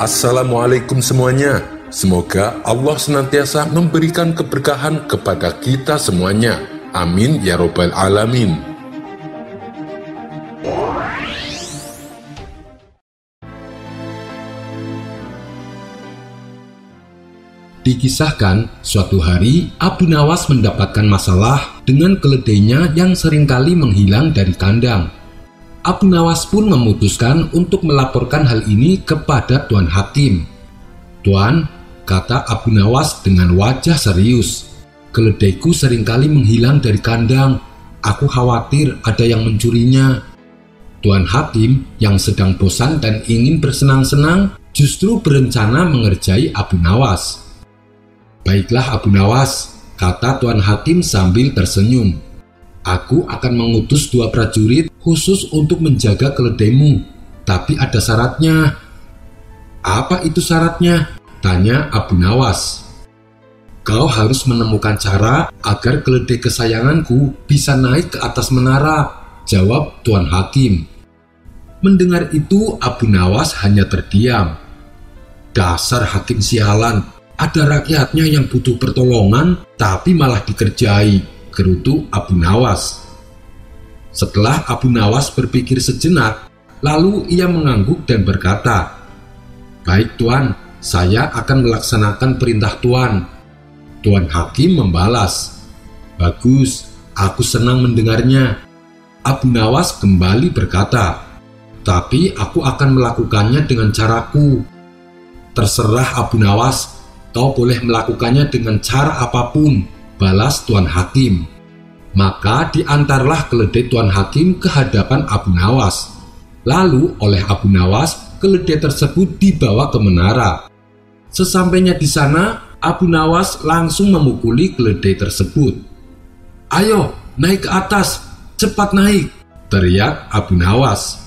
Assalamualaikum semuanya. Semoga Allah senantiasa memberikan keberkahan kepada kita semuanya. Amin ya Robbal 'Alamin. Dikisahkan, suatu hari Abu Nawas mendapatkan masalah dengan keledainya yang sering kali menghilang dari kandang. Abu Nawas pun memutuskan untuk melaporkan hal ini kepada Tuan Hakim. Tuan, kata Abu Nawas dengan wajah serius, keledaiku sering kali menghilang dari kandang. Aku khawatir ada yang mencurinya. Tuan Hakim yang sedang bosan dan ingin bersenang-senang justru berencana mengerjai Abu Nawas. Baiklah Abu Nawas, kata Tuan Hakim sambil tersenyum. Aku akan mengutus dua prajurit khusus untuk menjaga keledaimu, tapi ada syaratnya. Apa itu syaratnya? Tanya Abu Nawas. Kau harus menemukan cara agar keledai kesayanganku bisa naik ke atas menara, jawab Tuan Hakim. Mendengar itu Abu Nawas hanya terdiam. Dasar hakim sialan, ada rakyatnya yang butuh pertolongan, tapi malah dikerjai, gerutu Abu Nawas. Setelah Abu Nawas berpikir sejenak, lalu ia mengangguk dan berkata, Baik Tuan, saya akan melaksanakan perintah Tuan. Tuan Hakim membalas, Bagus, aku senang mendengarnya. Abu Nawas kembali berkata, Tapi aku akan melakukannya dengan caraku. Terserah Abu Nawas, Kau boleh melakukannya dengan cara apa pun, balas Tuan Hakim. Maka diantarlah keledai Tuan Hakim ke hadapan Abu Nawas. Lalu oleh Abu Nawas, keledai tersebut dibawa ke menara. Sesampainya di sana, Abu Nawas langsung memukuli keledai tersebut. Ayo, naik ke atas, cepat naik, teriak Abu Nawas.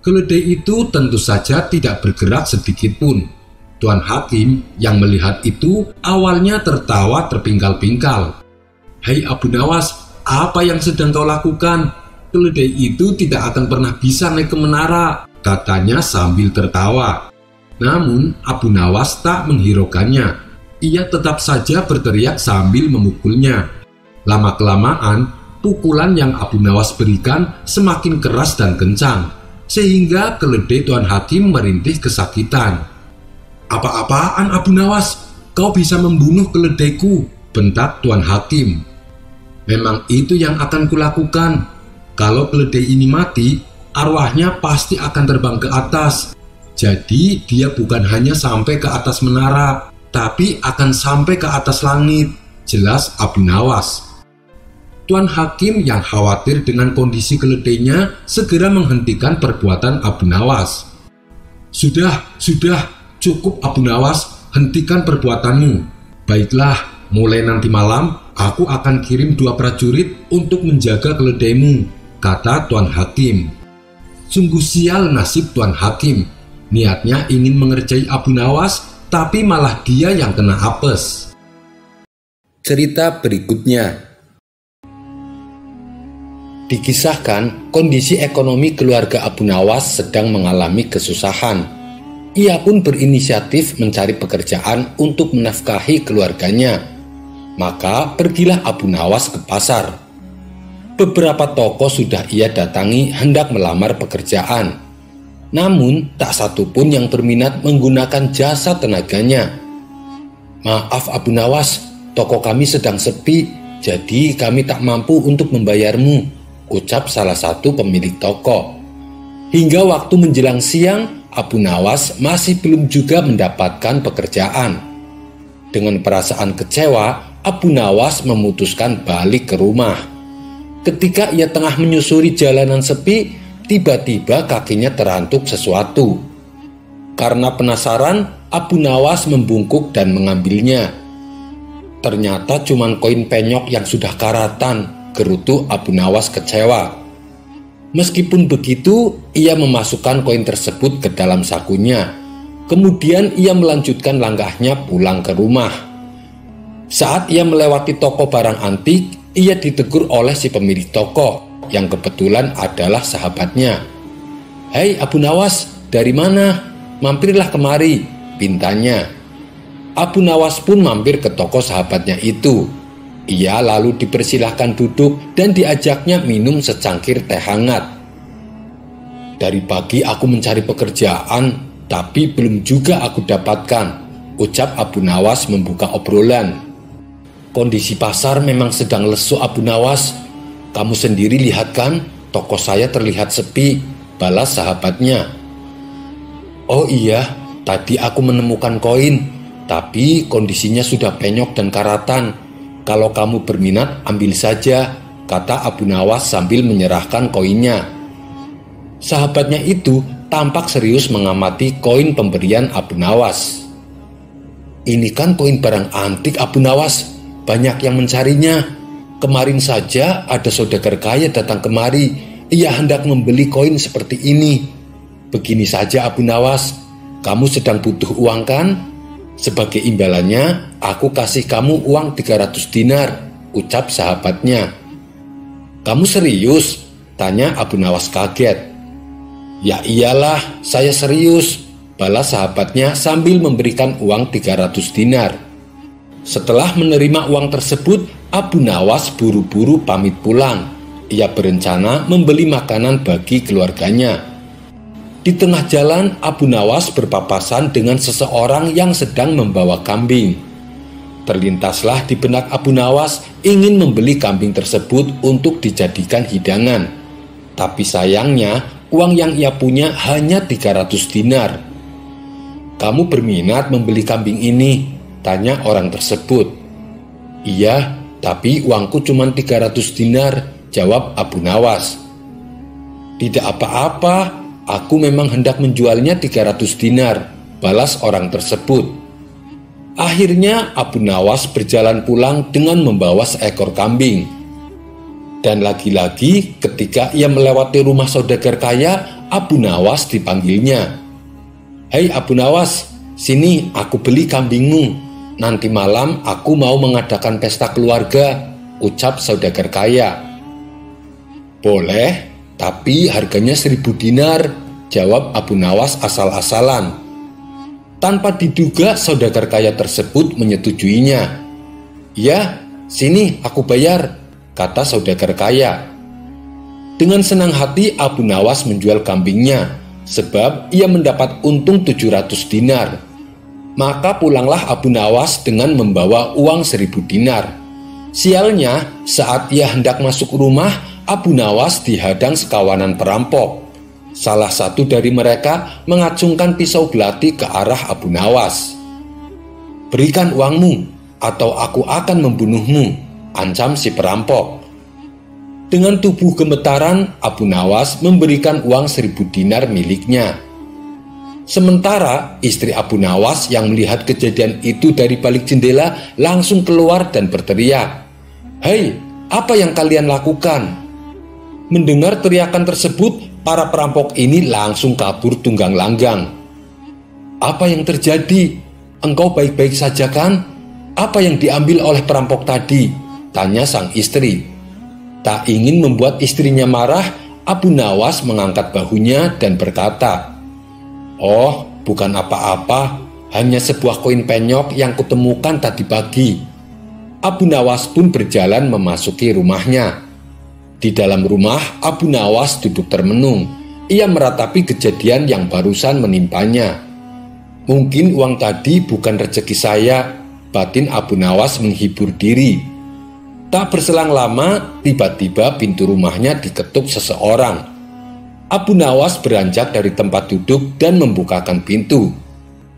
Keledai itu tentu saja tidak bergerak sedikit pun Tuan Hakim yang melihat itu awalnya tertawa terpingkal-pingkal. Hei Abu Nawas, apa yang sedang kau lakukan? Keledai itu tidak akan pernah bisa naik ke menara, katanya sambil tertawa. Namun Abu Nawas tak menghiraukannya. Ia tetap saja berteriak sambil memukulnya. Lama-kelamaan, pukulan yang Abu Nawas berikan semakin keras dan kencang, sehingga keledai Tuan Hakim merintih kesakitan. Apa-apaan Abu Nawas? Kau bisa membunuh keledaiku, bentak Tuan Hakim. Memang itu yang akan kulakukan. Kalau keledai ini mati, arwahnya pasti akan terbang ke atas. Jadi dia bukan hanya sampai ke atas menara, tapi akan sampai ke atas langit. Jelas Abu Nawas. Tuan Hakim yang khawatir dengan kondisi keledainya segera menghentikan perbuatan Abu Nawas. Sudah, sudah, Cukup Abu Nawas, hentikan perbuatanmu. Baiklah, mulai nanti malam aku akan kirim dua prajurit untuk menjaga keledaimu, kata Tuan Hakim. Sungguh sial nasib Tuan Hakim. Niatnya ingin mengerjai Abu Nawas, tapi malah dia yang kena apes. Cerita berikutnya Dikisahkan, kondisi ekonomi keluarga Abu Nawas sedang mengalami kesusahan ia pun berinisiatif mencari pekerjaan untuk menafkahi keluarganya. Maka pergilah Abu Nawas ke pasar. Beberapa toko sudah ia datangi hendak melamar pekerjaan. Namun tak satu pun yang berminat menggunakan jasa tenaganya. Maaf Abu Nawas, toko kami sedang sepi, jadi kami tak mampu untuk membayarmu, ucap salah satu pemilik toko. Hingga waktu menjelang siang, Abu Nawas masih belum juga mendapatkan pekerjaan. Dengan perasaan kecewa, Abu Nawas memutuskan balik ke rumah. Ketika ia tengah menyusuri jalanan sepi, tiba-tiba kakinya terantuk sesuatu. Karena penasaran, Abu Nawas membungkuk dan mengambilnya. Ternyata cuma koin penyok yang sudah karatan, gerutu Abu Nawas kecewa. Meskipun begitu, ia memasukkan koin tersebut ke dalam sakunya. Kemudian ia melanjutkan langkahnya pulang ke rumah. Saat ia melewati toko barang antik, ia ditegur oleh si pemilik toko yang kebetulan adalah sahabatnya. Hei Abu Nawas, dari mana? mampirlah kemari, pintanya. Abu Nawas pun mampir ke toko sahabatnya itu. Ia lalu dipersilahkan duduk dan diajaknya minum secangkir teh hangat. Dari pagi aku mencari pekerjaan, tapi belum juga aku dapatkan, ucap Abu Nawas membuka obrolan. Kondisi pasar memang sedang lesu Abu Nawas. Kamu sendiri lihat kan, toko saya terlihat sepi, balas sahabatnya. Oh iya, tadi aku menemukan koin, tapi kondisinya sudah penyok dan karatan. Kalau kamu berminat, ambil saja, kata Abu Nawas sambil menyerahkan koinnya. Sahabatnya itu tampak serius mengamati koin pemberian Abu Nawas. Ini kan koin barang antik Abu Nawas, banyak yang mencarinya. Kemarin saja ada saudagar kaya datang kemari, ia hendak membeli koin seperti ini. Begini saja Abu Nawas, kamu sedang butuh uang kan? Sebagai imbalannya, aku kasih kamu uang 300 dinar, ucap sahabatnya. Kamu serius? Tanya Abu Nawas kaget. Ya iyalah, saya serius, balas sahabatnya sambil memberikan uang 300 dinar. Setelah menerima uang tersebut, Abu Nawas buru-buru pamit pulang. Ia berencana membeli makanan bagi keluarganya. Di tengah jalan, Abu Nawas berpapasan dengan seseorang yang sedang membawa kambing. Terlintaslah di benak Abu Nawas ingin membeli kambing tersebut untuk dijadikan hidangan. Tapi sayangnya, uang yang ia punya hanya 300 dinar. Kamu berminat membeli kambing ini? Tanya orang tersebut. Iya, tapi uangku cuma 300 dinar, jawab Abu Nawas. Tidak apa-apa, Aku memang hendak menjualnya 300 dinar, balas orang tersebut. Akhirnya Abu Nawas berjalan pulang dengan membawa seekor kambing. Dan lagi-lagi ketika ia melewati rumah saudagar kaya, Abu Nawas dipanggilnya. Hei Abu Nawas, sini aku beli kambingmu. Nanti malam aku mau mengadakan pesta keluarga, ucap saudagar kaya. Boleh, tapi harganya seribu dinar, jawab Abu Nawas asal-asalan. Tanpa diduga saudagar kaya tersebut menyetujuinya. Ya, sini aku bayar, kata saudagar kaya. Dengan senang hati Abu Nawas menjual kambingnya, sebab ia mendapat untung 700 dinar. Maka pulanglah Abu Nawas dengan membawa uang seribu dinar. Sialnya, saat ia hendak masuk rumah, Abu Nawas dihadang sekawanan perampok. Salah satu dari mereka mengacungkan pisau belati ke arah Abu Nawas. Berikan uangmu, atau aku akan membunuhmu, ancam si perampok. Dengan tubuh gemetaran, Abu Nawas memberikan uang seribu dinar miliknya. Sementara istri Abu Nawas yang melihat kejadian itu dari balik jendela langsung keluar dan berteriak, "Hei, apa yang kalian lakukan? Mendengar teriakan tersebut, para perampok ini langsung kabur tunggang langgang. Apa yang terjadi? Engkau baik-baik saja kan? Apa yang diambil oleh perampok tadi? Tanya sang istri. Tak ingin membuat istrinya marah, Abu Nawas mengangkat bahunya dan berkata, Oh, bukan apa-apa, hanya sebuah koin penyok yang kutemukan tadi pagi. Abu Nawas pun berjalan memasuki rumahnya. Di dalam rumah, Abu Nawas duduk termenung. Ia meratapi kejadian yang barusan menimpanya. Mungkin uang tadi bukan rezeki saya, batin Abu Nawas menghibur diri. Tak berselang lama, tiba-tiba pintu rumahnya diketuk seseorang. Abu Nawas beranjak dari tempat duduk dan membukakan pintu.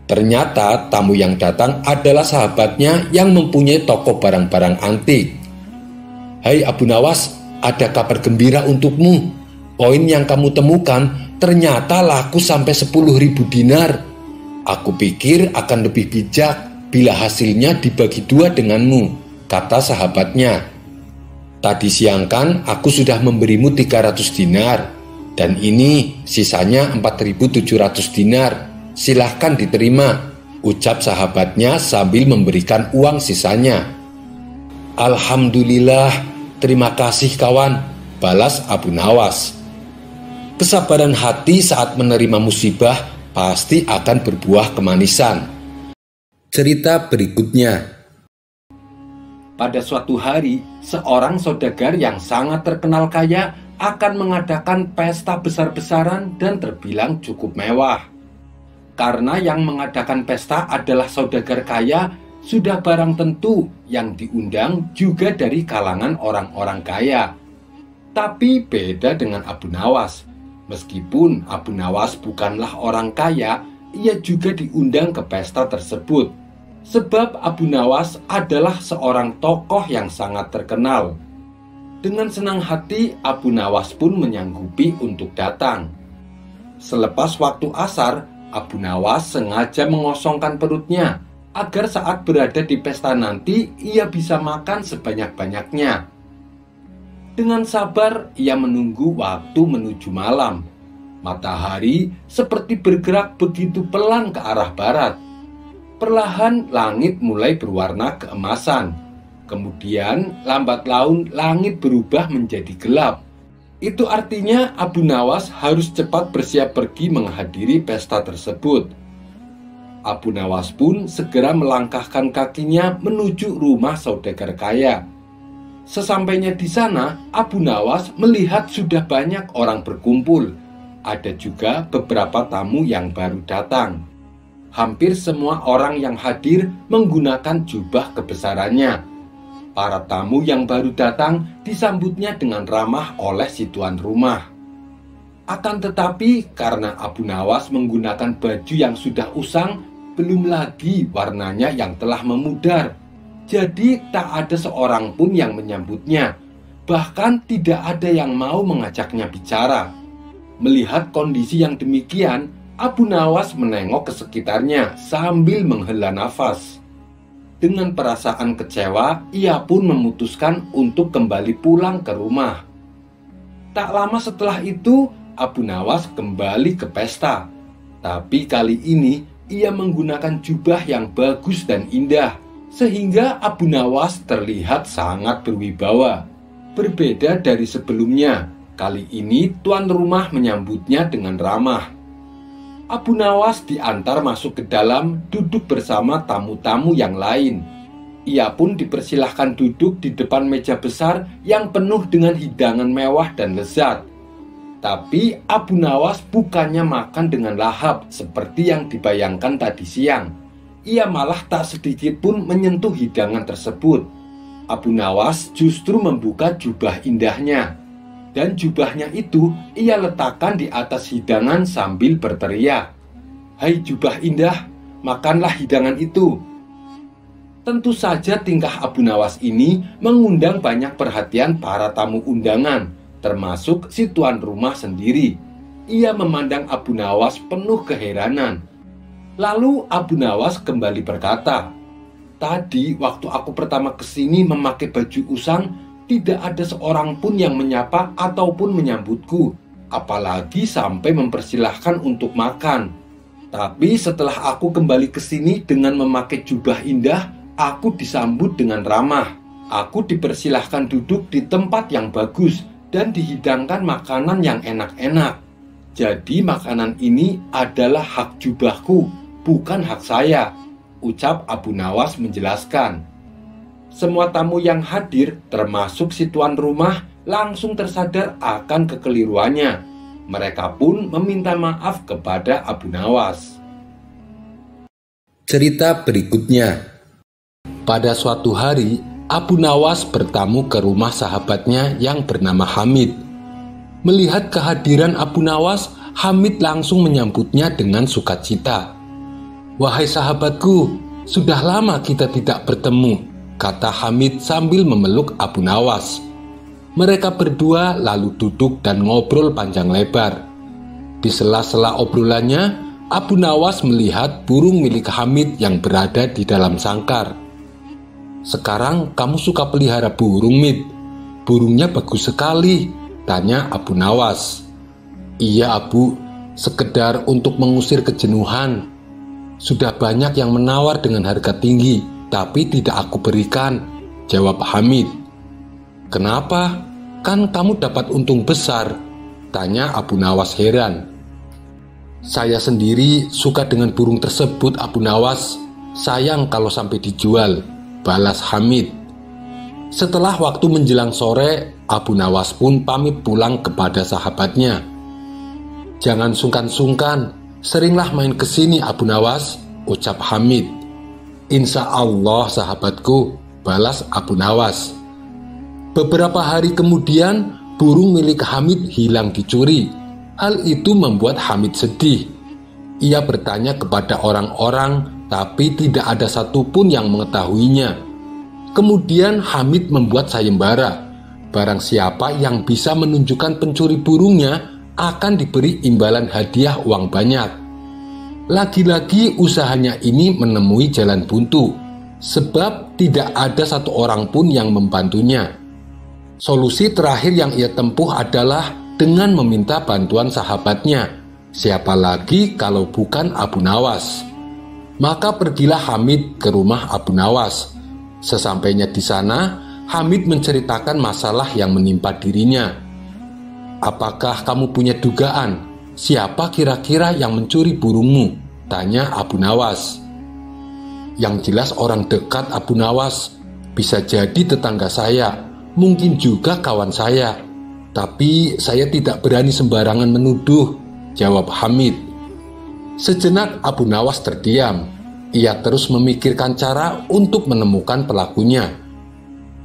Ternyata tamu yang datang adalah sahabatnya yang mempunyai toko barang-barang antik. Hai Abu Nawas, ada kabar gembira untukmu. Poin yang kamu temukan ternyata laku sampai 10 ribu dinar. Aku pikir akan lebih bijak bila hasilnya dibagi dua denganmu, kata sahabatnya. Tadi siang kan aku sudah memberimu 300 dinar, dan ini sisanya 4.700 dinar. Silahkan diterima, ucap sahabatnya sambil memberikan uang sisanya. Alhamdulillah, Terima kasih kawan, balas Abu Nawas. Kesabaran hati saat menerima musibah pasti akan berbuah kemanisan. Cerita berikutnya Pada suatu hari, seorang saudagar yang sangat terkenal kaya akan mengadakan pesta besar-besaran dan terbilang cukup mewah. Karena yang mengadakan pesta adalah saudagar kaya, sudah barang tentu yang diundang juga dari kalangan orang-orang kaya. Tapi beda dengan Abu Nawas. Meskipun Abu Nawas bukanlah orang kaya, ia juga diundang ke pesta tersebut. Sebab Abu Nawas adalah seorang tokoh yang sangat terkenal. Dengan senang hati, Abu Nawas pun menyanggupi untuk datang. Selepas waktu asar, Abu Nawas sengaja mengosongkan perutnya agar saat berada di pesta nanti ia bisa makan sebanyak-banyaknya. Dengan sabar, ia menunggu waktu menuju malam. Matahari seperti bergerak begitu pelan ke arah barat. Perlahan langit mulai berwarna keemasan. Kemudian lambat laun langit berubah menjadi gelap. Itu artinya Abu Nawas harus cepat bersiap pergi menghadiri pesta tersebut. Abu Nawas pun segera melangkahkan kakinya menuju rumah saudagar kaya Sesampainya di sana, Abu Nawas melihat sudah banyak orang berkumpul. Ada juga beberapa tamu yang baru datang. Hampir semua orang yang hadir menggunakan jubah kebesarannya. Para tamu yang baru datang disambutnya dengan ramah oleh si tuan rumah. Akan tetapi, karena Abu Nawas menggunakan baju yang sudah usang, belum lagi warnanya yang telah memudar jadi tak ada seorang pun yang menyambutnya. Bahkan tidak ada yang mau mengajaknya bicara. Melihat kondisi yang demikian, Abu Nawas menengok ke sekitarnya sambil menghela nafas. Dengan perasaan kecewa, ia pun memutuskan untuk kembali pulang ke rumah. Tak lama setelah itu, Abu Nawas kembali ke pesta. Tapi kali ini ia menggunakan jubah yang bagus dan indah sehingga Abu Nawas terlihat sangat berwibawa. Berbeda dari sebelumnya, kali ini tuan rumah menyambutnya dengan ramah. Abu Nawas diantar masuk ke dalam, duduk bersama tamu-tamu yang lain. Ia pun dipersilahkan duduk di depan meja besar yang penuh dengan hidangan mewah dan lezat. Tapi Abu Nawas bukannya makan dengan lahap seperti yang dibayangkan tadi siang ia malah tak sedikit pun menyentuh hidangan tersebut. Abu Nawas justru membuka jubah indahnya. Dan jubahnya itu ia letakkan di atas hidangan sambil berteriak. Hai jubah indah, makanlah hidangan itu. Tentu saja tingkah Abu Nawas ini mengundang banyak perhatian para tamu undangan, termasuk si tuan rumah sendiri. Ia memandang Abu Nawas penuh keheranan Lalu Abu Nawas kembali berkata, Tadi waktu aku pertama ke sini memakai baju usang, tidak ada seorang pun yang menyapa ataupun menyambutku, apalagi sampai mempersilahkan untuk makan. Tapi setelah aku kembali ke sini dengan memakai jubah indah, aku disambut dengan ramah. Aku dipersilahkan duduk di tempat yang bagus dan dihidangkan makanan yang enak-enak. Jadi makanan ini adalah hak jubahku bukan hak saya, ucap Abu Nawas menjelaskan. Semua tamu yang hadir, termasuk si tuan rumah, langsung tersadar akan kekeliruannya. Mereka pun meminta maaf kepada Abu Nawas. Cerita berikutnya Pada suatu hari, Abu Nawas bertamu ke rumah sahabatnya yang bernama Hamid. Melihat kehadiran Abu Nawas, Hamid langsung menyambutnya dengan sukacita. Wahai sahabatku, sudah lama kita tidak bertemu, kata Hamid sambil memeluk Abu Nawas. Mereka berdua lalu duduk dan ngobrol panjang lebar. Di sela-sela obrolannya, Abu Nawas melihat burung milik Hamid yang berada di dalam sangkar. Sekarang kamu suka pelihara burung, Mid? Burungnya bagus sekali, tanya Abu Nawas. Iya, Abu, sekedar untuk mengusir kejenuhan, sudah banyak yang menawar dengan harga tinggi, tapi tidak aku berikan, jawab Hamid. Kenapa? Kan kamu dapat untung besar, tanya Abu Nawas heran. Saya sendiri suka dengan burung tersebut Abu Nawas. Sayang kalau sampai dijual, balas Hamid. Setelah waktu menjelang sore, Abu Nawas pun pamit pulang kepada sahabatnya. Jangan sungkan-sungkan, seringlah main ke sini Abu Nawas, ucap Hamid. Insya Allah sahabatku, balas Abu Nawas. Beberapa hari kemudian, burung milik Hamid hilang dicuri. Hal itu membuat Hamid sedih. Ia bertanya kepada orang-orang, tapi tidak ada satupun yang mengetahuinya. Kemudian Hamid membuat sayembara. Barang siapa yang bisa menunjukkan pencuri burungnya akan diberi imbalan hadiah uang banyak. Lagi-lagi usahanya ini menemui jalan buntu, sebab tidak ada satu orang pun yang membantunya. Solusi terakhir yang ia tempuh adalah dengan meminta bantuan sahabatnya. Siapa lagi kalau bukan Abu Nawas? Maka pergilah Hamid ke rumah Abu Nawas. Sesampainya di sana, Hamid menceritakan masalah yang menimpa dirinya. Apakah kamu punya dugaan siapa kira-kira yang mencuri burungmu? Tanya Abu Nawas. Yang jelas orang dekat Abu Nawas bisa jadi tetangga saya mungkin juga kawan saya. Tapi saya tidak berani sembarangan menuduh, jawab Hamid. Sejenak Abu Nawas terdiam. Ia terus memikirkan cara untuk menemukan pelakunya.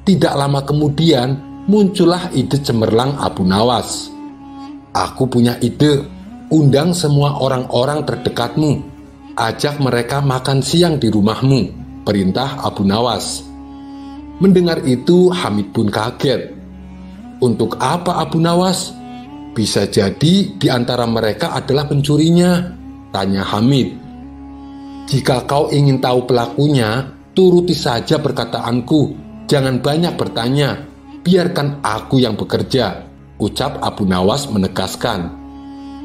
Tidak lama kemudian muncullah ide cemerlang Abu Nawas. Aku punya ide, undang semua orang-orang terdekatmu. Ajak mereka makan siang di rumahmu, perintah Abu Nawas. Mendengar itu Hamid pun kaget. Untuk apa Abu Nawas? Bisa jadi di antara mereka adalah pencurinya, tanya Hamid. Jika kau ingin tahu pelakunya, turuti saja perkataanku. Jangan banyak bertanya. Biarkan aku yang bekerja, ucap Abu Nawas menegaskan.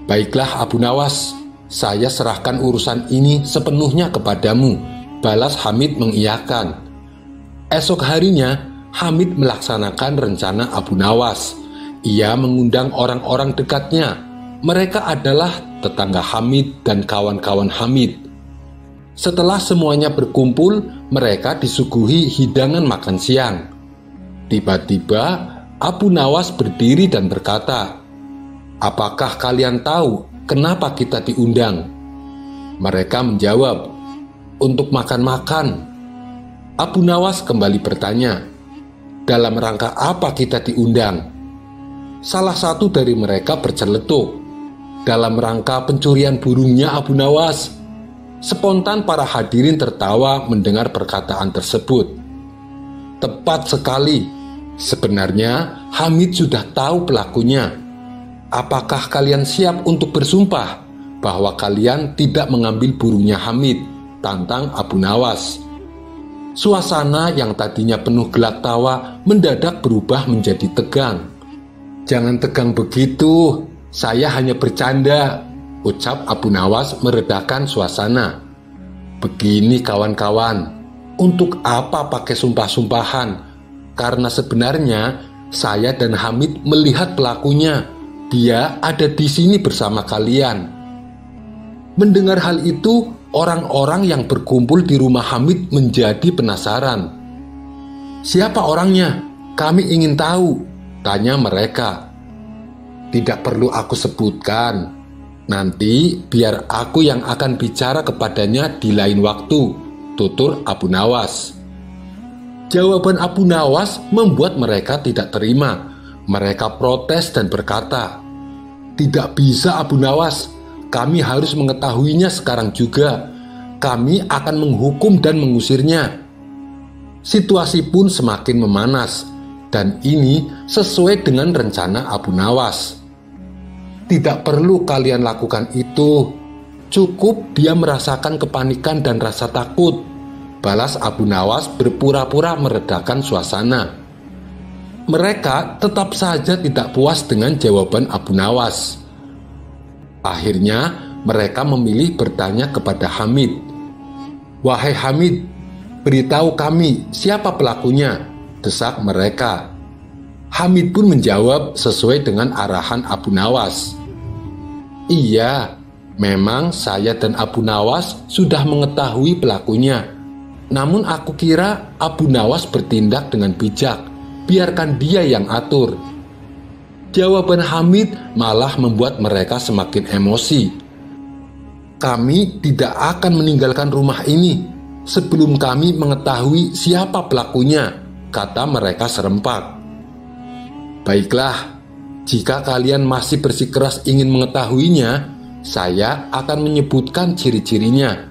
Baiklah Abu Nawas, saya serahkan urusan ini sepenuhnya kepadamu. Balas Hamid mengiyakan. Esok harinya, Hamid melaksanakan rencana Abu Nawas. Ia mengundang orang-orang dekatnya. Mereka adalah tetangga Hamid dan kawan-kawan Hamid. Setelah semuanya berkumpul, mereka disuguhi hidangan makan siang. Tiba-tiba, Abu Nawas berdiri dan berkata, "Apakah kalian tahu kenapa kita diundang?" Mereka menjawab, "Untuk makan-makan." Abu Nawas kembali bertanya, "Dalam rangka apa kita diundang?" Salah satu dari mereka berceletuk, "Dalam rangka pencurian burungnya Abu Nawas." Spontan para hadirin tertawa mendengar perkataan tersebut. Tepat sekali. Sebenarnya Hamid sudah tahu pelakunya. Apakah kalian siap untuk bersumpah bahwa kalian tidak mengambil burungnya Hamid? Tantang Abu Nawas. Suasana yang tadinya penuh gelak tawa mendadak berubah menjadi tegang. Jangan tegang begitu, saya hanya bercanda, ucap Abu Nawas meredakan suasana. Begini kawan-kawan, untuk apa pakai sumpah-sumpahan? Karena sebenarnya saya dan Hamid melihat pelakunya. Dia ada di sini bersama kalian. Mendengar hal itu, Orang-orang yang berkumpul di rumah Hamid menjadi penasaran. Siapa orangnya? Kami ingin tahu, tanya mereka. Tidak perlu aku sebutkan. Nanti biar aku yang akan bicara kepadanya di lain waktu, tutur Abu Nawas. Jawaban Abu Nawas membuat mereka tidak terima. Mereka protes dan berkata, "Tidak bisa, Abu Nawas kami harus mengetahuinya sekarang juga. Kami akan menghukum dan mengusirnya. Situasi pun semakin memanas, dan ini sesuai dengan rencana Abu Nawas. Tidak perlu kalian lakukan itu, cukup dia merasakan kepanikan dan rasa takut. Balas Abu Nawas berpura-pura meredakan suasana. Mereka tetap saja tidak puas dengan jawaban Abu Nawas. Akhirnya, mereka memilih bertanya kepada Hamid. "Wahai Hamid, beritahu kami siapa pelakunya," desak mereka. Hamid pun menjawab sesuai dengan arahan Abu Nawas. "Iya, Memang saya dan Abu Nawas sudah mengetahui pelakunya. Namun aku kira Abu Nawas bertindak dengan bijak. Biarkan dia yang atur. Jawaban Hamid malah membuat mereka semakin emosi. Kami tidak akan meninggalkan rumah ini sebelum kami mengetahui siapa pelakunya, kata mereka serempak. Baiklah, jika kalian masih bersikeras ingin mengetahuinya, saya akan menyebutkan ciri-cirinya.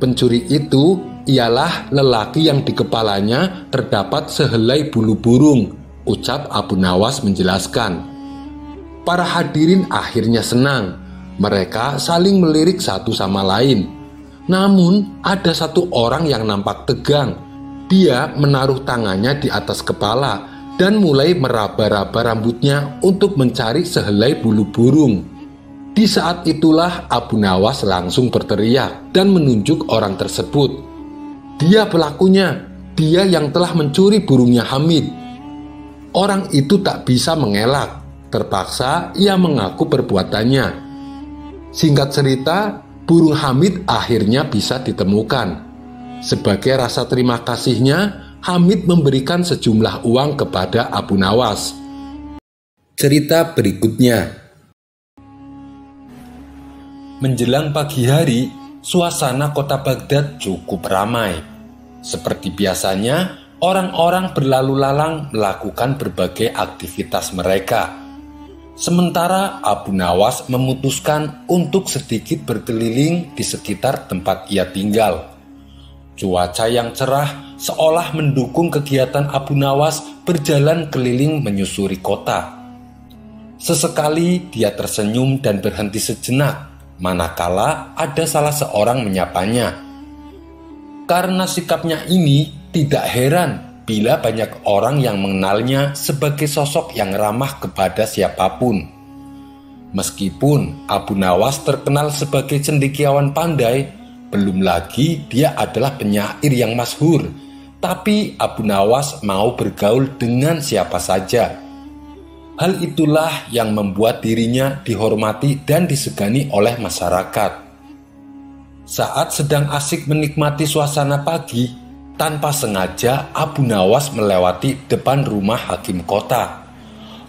Pencuri itu ialah lelaki yang di kepalanya terdapat sehelai bulu burung, ucap Abu Nawas menjelaskan. Para hadirin akhirnya senang. Mereka saling melirik satu sama lain. Namun, ada satu orang yang nampak tegang. Dia menaruh tangannya di atas kepala dan mulai meraba-raba rambutnya untuk mencari sehelai bulu burung. Di saat itulah Abu Nawas langsung berteriak dan menunjuk orang tersebut. Dia pelakunya, dia yang telah mencuri burungnya Hamid. Orang itu tak bisa mengelak, terpaksa ia mengaku perbuatannya. Singkat cerita, burung Hamid akhirnya bisa ditemukan. Sebagai rasa terima kasihnya, Hamid memberikan sejumlah uang kepada Abu Nawas. Cerita berikutnya Menjelang pagi hari, suasana kota Baghdad cukup ramai. Seperti biasanya, orang-orang berlalu lalang melakukan berbagai aktivitas mereka. Sementara Abu Nawas memutuskan untuk sedikit berkeliling di sekitar tempat ia tinggal. Cuaca yang cerah seolah mendukung kegiatan Abu Nawas berjalan keliling menyusuri kota. Sesekali dia tersenyum dan berhenti sejenak manakala ada salah seorang menyapanya. Karena sikapnya ini tidak heran bila banyak orang yang mengenalnya sebagai sosok yang ramah kepada siapa pun. Meskipun Abu Nawas terkenal sebagai cendekiawan pandai, belum lagi dia adalah penyair yang masyhur. Tapi Abu Nawas mau bergaul dengan siapa saja Hal itulah yang membuat dirinya dihormati dan disegani oleh masyarakat. Saat sedang asik menikmati suasana pagi, tanpa sengaja Abu Nawas melewati depan rumah hakim kota.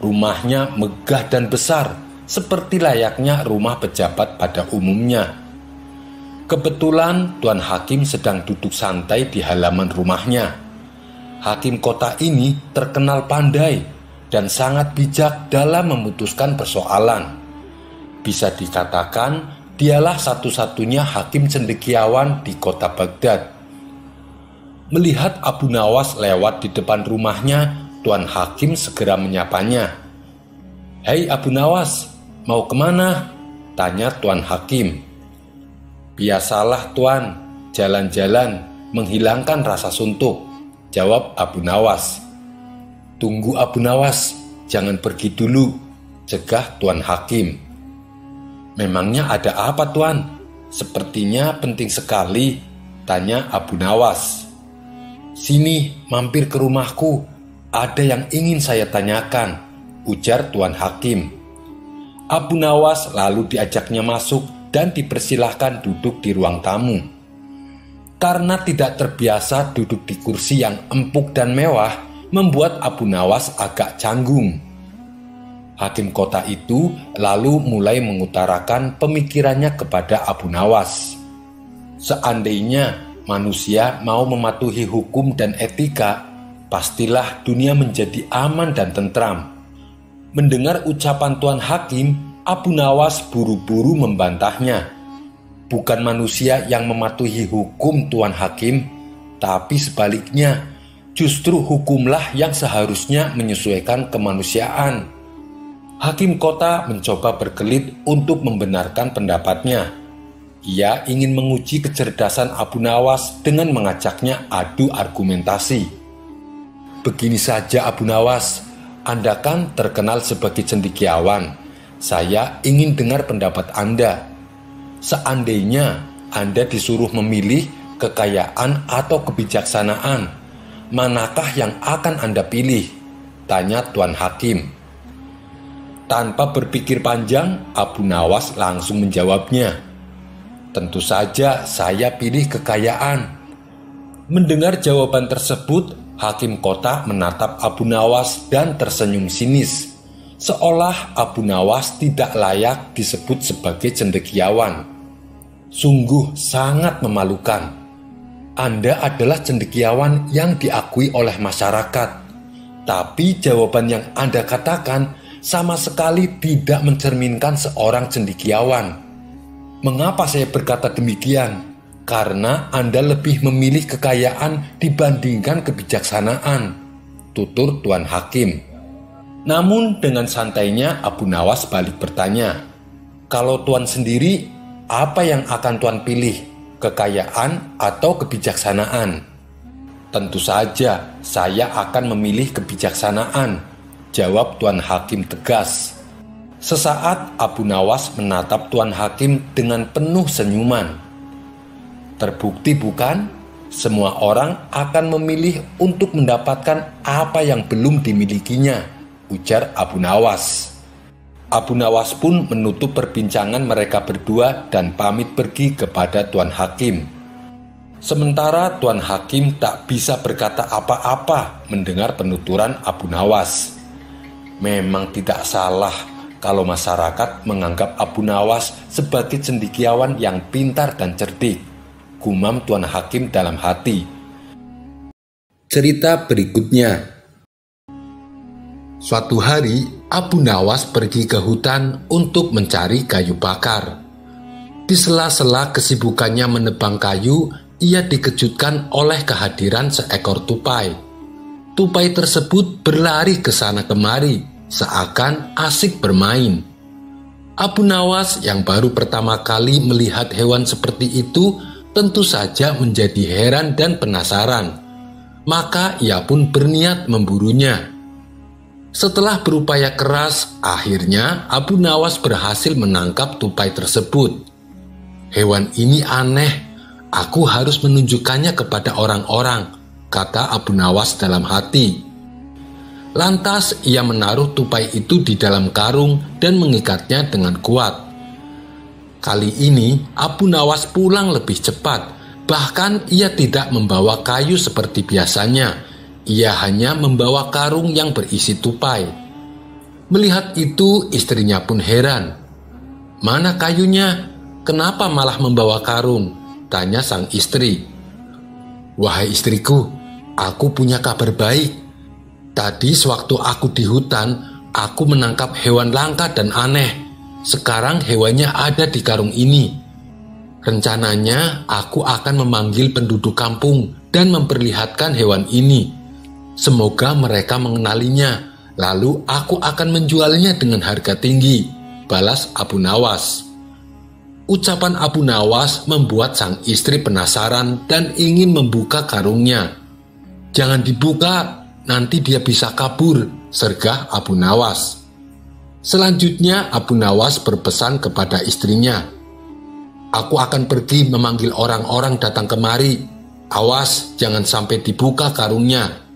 Rumahnya megah dan besar, seperti layaknya rumah pejabat pada umumnya. Kebetulan Tuan Hakim sedang duduk santai di halaman rumahnya. Hakim kota ini terkenal pandai dan sangat bijak dalam memutuskan persoalan. Bisa dikatakan, dialah satu-satunya hakim cendekiawan di kota Baghdad. Melihat Abu Nawas lewat di depan rumahnya, Tuan Hakim segera menyapanya. Hei Abu Nawas, mau ke mana? Tanya Tuan Hakim. Biasalah Tuan, jalan-jalan menghilangkan rasa suntuk, jawab Abu Nawas. Tunggu Abu Nawas, jangan pergi dulu, cegah Tuan Hakim. Memangnya ada apa Tuan? Sepertinya penting sekali, tanya Abu Nawas. Sini, mampir ke rumahku, ada yang ingin saya tanyakan, ujar Tuan Hakim. Abu Nawas lalu diajaknya masuk dan dipersilahkan duduk di ruang tamu. Karena tidak terbiasa duduk di kursi yang empuk dan mewah, membuat Abu Nawas agak canggung. Hakim kota itu lalu mulai mengutarakan pemikirannya kepada Abu Nawas. Seandainya manusia mau mematuhi hukum dan etika, pastilah dunia menjadi aman dan tentram. Mendengar ucapan Tuan Hakim, Abu Nawas buru-buru membantahnya. Bukan manusia yang mematuhi hukum Tuan Hakim, tapi sebaliknya Justru hukumlah yang seharusnya menyesuaikan kemanusiaan. Hakim kota mencoba berkelit untuk membenarkan pendapatnya. Ia ingin menguji kecerdasan Abu Nawas dengan mengajaknya adu argumentasi. Begini saja Abu Nawas, Anda kan terkenal sebagai cendikiawan. Saya ingin dengar pendapat Anda. Seandainya Anda disuruh memilih kekayaan atau kebijaksanaan, manakah yang akan Anda pilih? Tanya Tuan Hakim. Tanpa berpikir panjang, Abu Nawas langsung menjawabnya. Tentu saja saya pilih kekayaan. Mendengar jawaban tersebut, Hakim kota menatap Abu Nawas dan tersenyum sinis. Seolah Abu Nawas tidak layak disebut sebagai cendekiawan. Sungguh sangat memalukan. Anda adalah cendekiawan yang diakui oleh masyarakat. Tapi jawaban yang Anda katakan sama sekali tidak mencerminkan seorang cendikiawan. Mengapa saya berkata demikian? Karena Anda lebih memilih kekayaan dibandingkan kebijaksanaan, tutur Tuan Hakim. Namun dengan santainya Abu Nawas balik bertanya, "Kalau Tuan sendiri, apa yang akan Tuan pilih? Kekayaan atau kebijaksanaan?" Tentu saja, saya akan memilih kebijaksanaan, Jawab Tuan Hakim tegas. Sesaat Abu Nawas menatap Tuan Hakim dengan penuh senyuman. Terbukti bukan? Semua orang akan memilih untuk mendapatkan apa yang belum dimilikinya, ujar Abu Nawas. Abu Nawas pun menutup perbincangan mereka berdua dan pamit pergi kepada Tuan Hakim. Sementara Tuan Hakim tak bisa berkata apa-apa mendengar penuturan Abu Nawas. Memang tidak salah kalau masyarakat menganggap Abu Nawas sebagai cendikiawan yang pintar dan cerdik. Gumam Tuan Hakim dalam hati. Cerita berikutnya. Suatu hari, Abu Nawas pergi ke hutan untuk mencari kayu bakar. Di sela-sela kesibukannya menebang kayu, ia dikejutkan oleh kehadiran seekor tupai tupai tersebut berlari ke sana kemari, seakan asik bermain. Abu Nawas yang baru pertama kali melihat hewan seperti itu tentu saja menjadi heran dan penasaran. Maka ia pun berniat memburunya. Setelah berupaya keras, akhirnya Abu Nawas berhasil menangkap tupai tersebut. Hewan ini aneh, aku harus menunjukkannya kepada orang-orang kata Abu Nawas dalam hati. Lantas ia menaruh tupai itu di dalam karung dan mengikatnya dengan kuat. Kali ini Abu Nawas pulang lebih cepat, bahkan ia tidak membawa kayu seperti biasanya. Ia hanya membawa karung yang berisi tupai. Melihat itu, istrinya pun heran. "Mana kayunya? Kenapa malah membawa karung?" tanya sang istri. "Wahai istriku, Aku punya kabar baik. Tadi sewaktu aku di hutan, aku menangkap hewan langka dan aneh. Sekarang hewannya ada di karung ini. Rencananya, aku akan memanggil penduduk kampung dan memperlihatkan hewan ini. Semoga mereka mengenalinya, lalu aku akan menjualnya dengan harga tinggi. Balas Abu Nawas. Ucapan Abu Nawas membuat sang istri penasaran dan ingin membuka karungnya. Jangan dibuka, nanti dia bisa kabur, sergah Abu Nawas. Selanjutnya Abu Nawas berpesan kepada istrinya, Aku akan pergi memanggil orang-orang datang kemari. Awas, jangan sampai dibuka karungnya.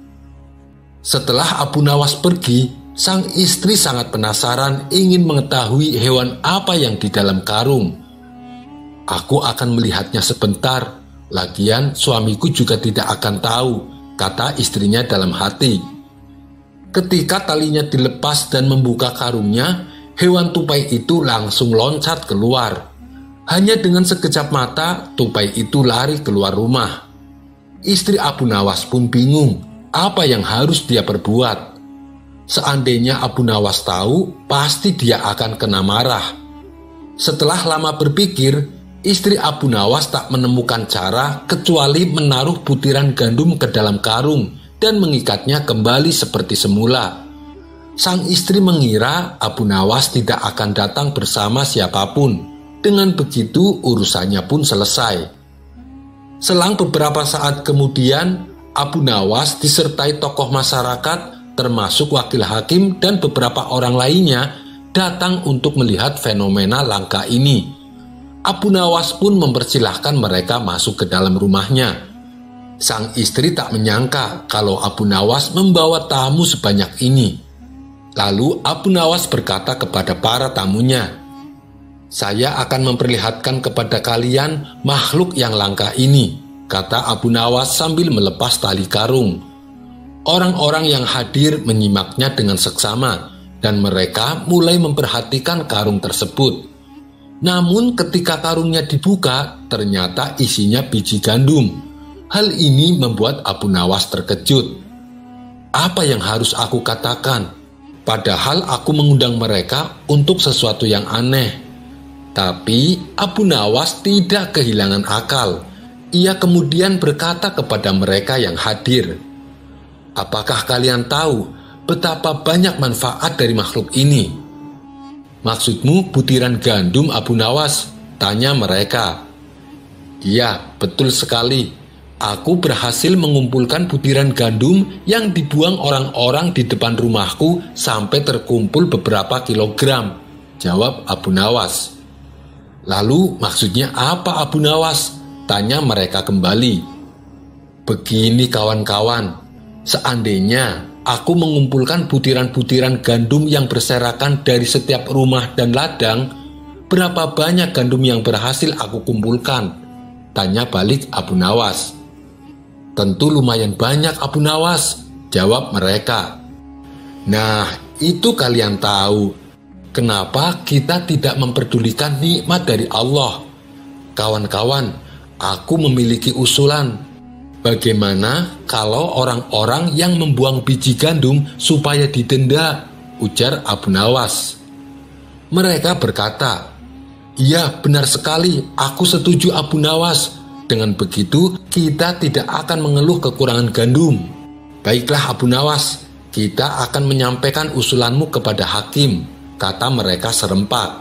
Setelah Abu Nawas pergi, sang istri sangat penasaran ingin mengetahui hewan apa yang di dalam karung. Aku akan melihatnya sebentar, lagian suamiku juga tidak akan tahu kata istrinya dalam hati. Ketika talinya dilepas dan membuka karungnya, hewan tupai itu langsung loncat keluar. Hanya dengan sekejap mata, tupai itu lari keluar rumah. Istri Abu Nawas pun bingung apa yang harus dia perbuat. Seandainya Abu Nawas tahu, pasti dia akan kena marah. Setelah lama berpikir, Istri Abu Nawas tak menemukan cara kecuali menaruh butiran gandum ke dalam karung dan mengikatnya kembali seperti semula. Sang istri mengira Abu Nawas tidak akan datang bersama siapa pun. Dengan begitu urusannya pun selesai. Selang beberapa saat kemudian, Abu Nawas disertai tokoh masyarakat termasuk wakil hakim dan beberapa orang lainnya datang untuk melihat fenomena langka ini. Abu Nawas pun mempersilahkan mereka masuk ke dalam rumahnya. Sang istri tak menyangka kalau Abu Nawas membawa tamu sebanyak ini. Lalu Abu Nawas berkata kepada para tamunya, "Saya akan memperlihatkan kepada kalian makhluk yang langka ini," kata Abu Nawas sambil melepas tali karung. Orang-orang yang hadir menyimaknya dengan seksama, dan mereka mulai memperhatikan karung tersebut. Namun, ketika karungnya dibuka, ternyata isinya biji gandum. Hal ini membuat Abu Nawas terkejut. Apa yang harus aku katakan? Padahal aku mengundang mereka untuk sesuatu yang aneh. Tapi Abu Nawas tidak kehilangan akal. Ia kemudian berkata kepada mereka yang hadir, "Apakah kalian tahu betapa banyak manfaat dari makhluk ini?" "Maksudmu butiran gandum Abu Nawas?" tanya mereka. "Iya, betul sekali," Aku berhasil mengumpulkan butiran gandum yang dibuang orang-orang di depan rumahku sampai terkumpul beberapa kilogram. Jawab Abu Nawas. Lalu maksudnya apa Abu Nawas? Tanya mereka kembali. Begini kawan-kawan, seandainya aku mengumpulkan butiran-butiran gandum yang berserakan dari setiap rumah dan ladang, berapa banyak gandum yang berhasil aku kumpulkan? Tanya balik Abu Nawas. Tentu lumayan banyak Abu Nawas, jawab mereka. Nah, itu kalian tahu. Kenapa kita tidak memperdulikan nikmat dari Allah? Kawan-kawan, aku memiliki usulan. Bagaimana kalau orang-orang yang membuang biji gandum supaya didenda? Ujar Abu Nawas. Mereka berkata, Iya benar sekali, aku setuju Abu Nawas. Dengan begitu, kita tidak akan mengeluh kekurangan gandum. Baiklah Abu Nawas, kita akan menyampaikan usulanmu kepada hakim, kata mereka serempak.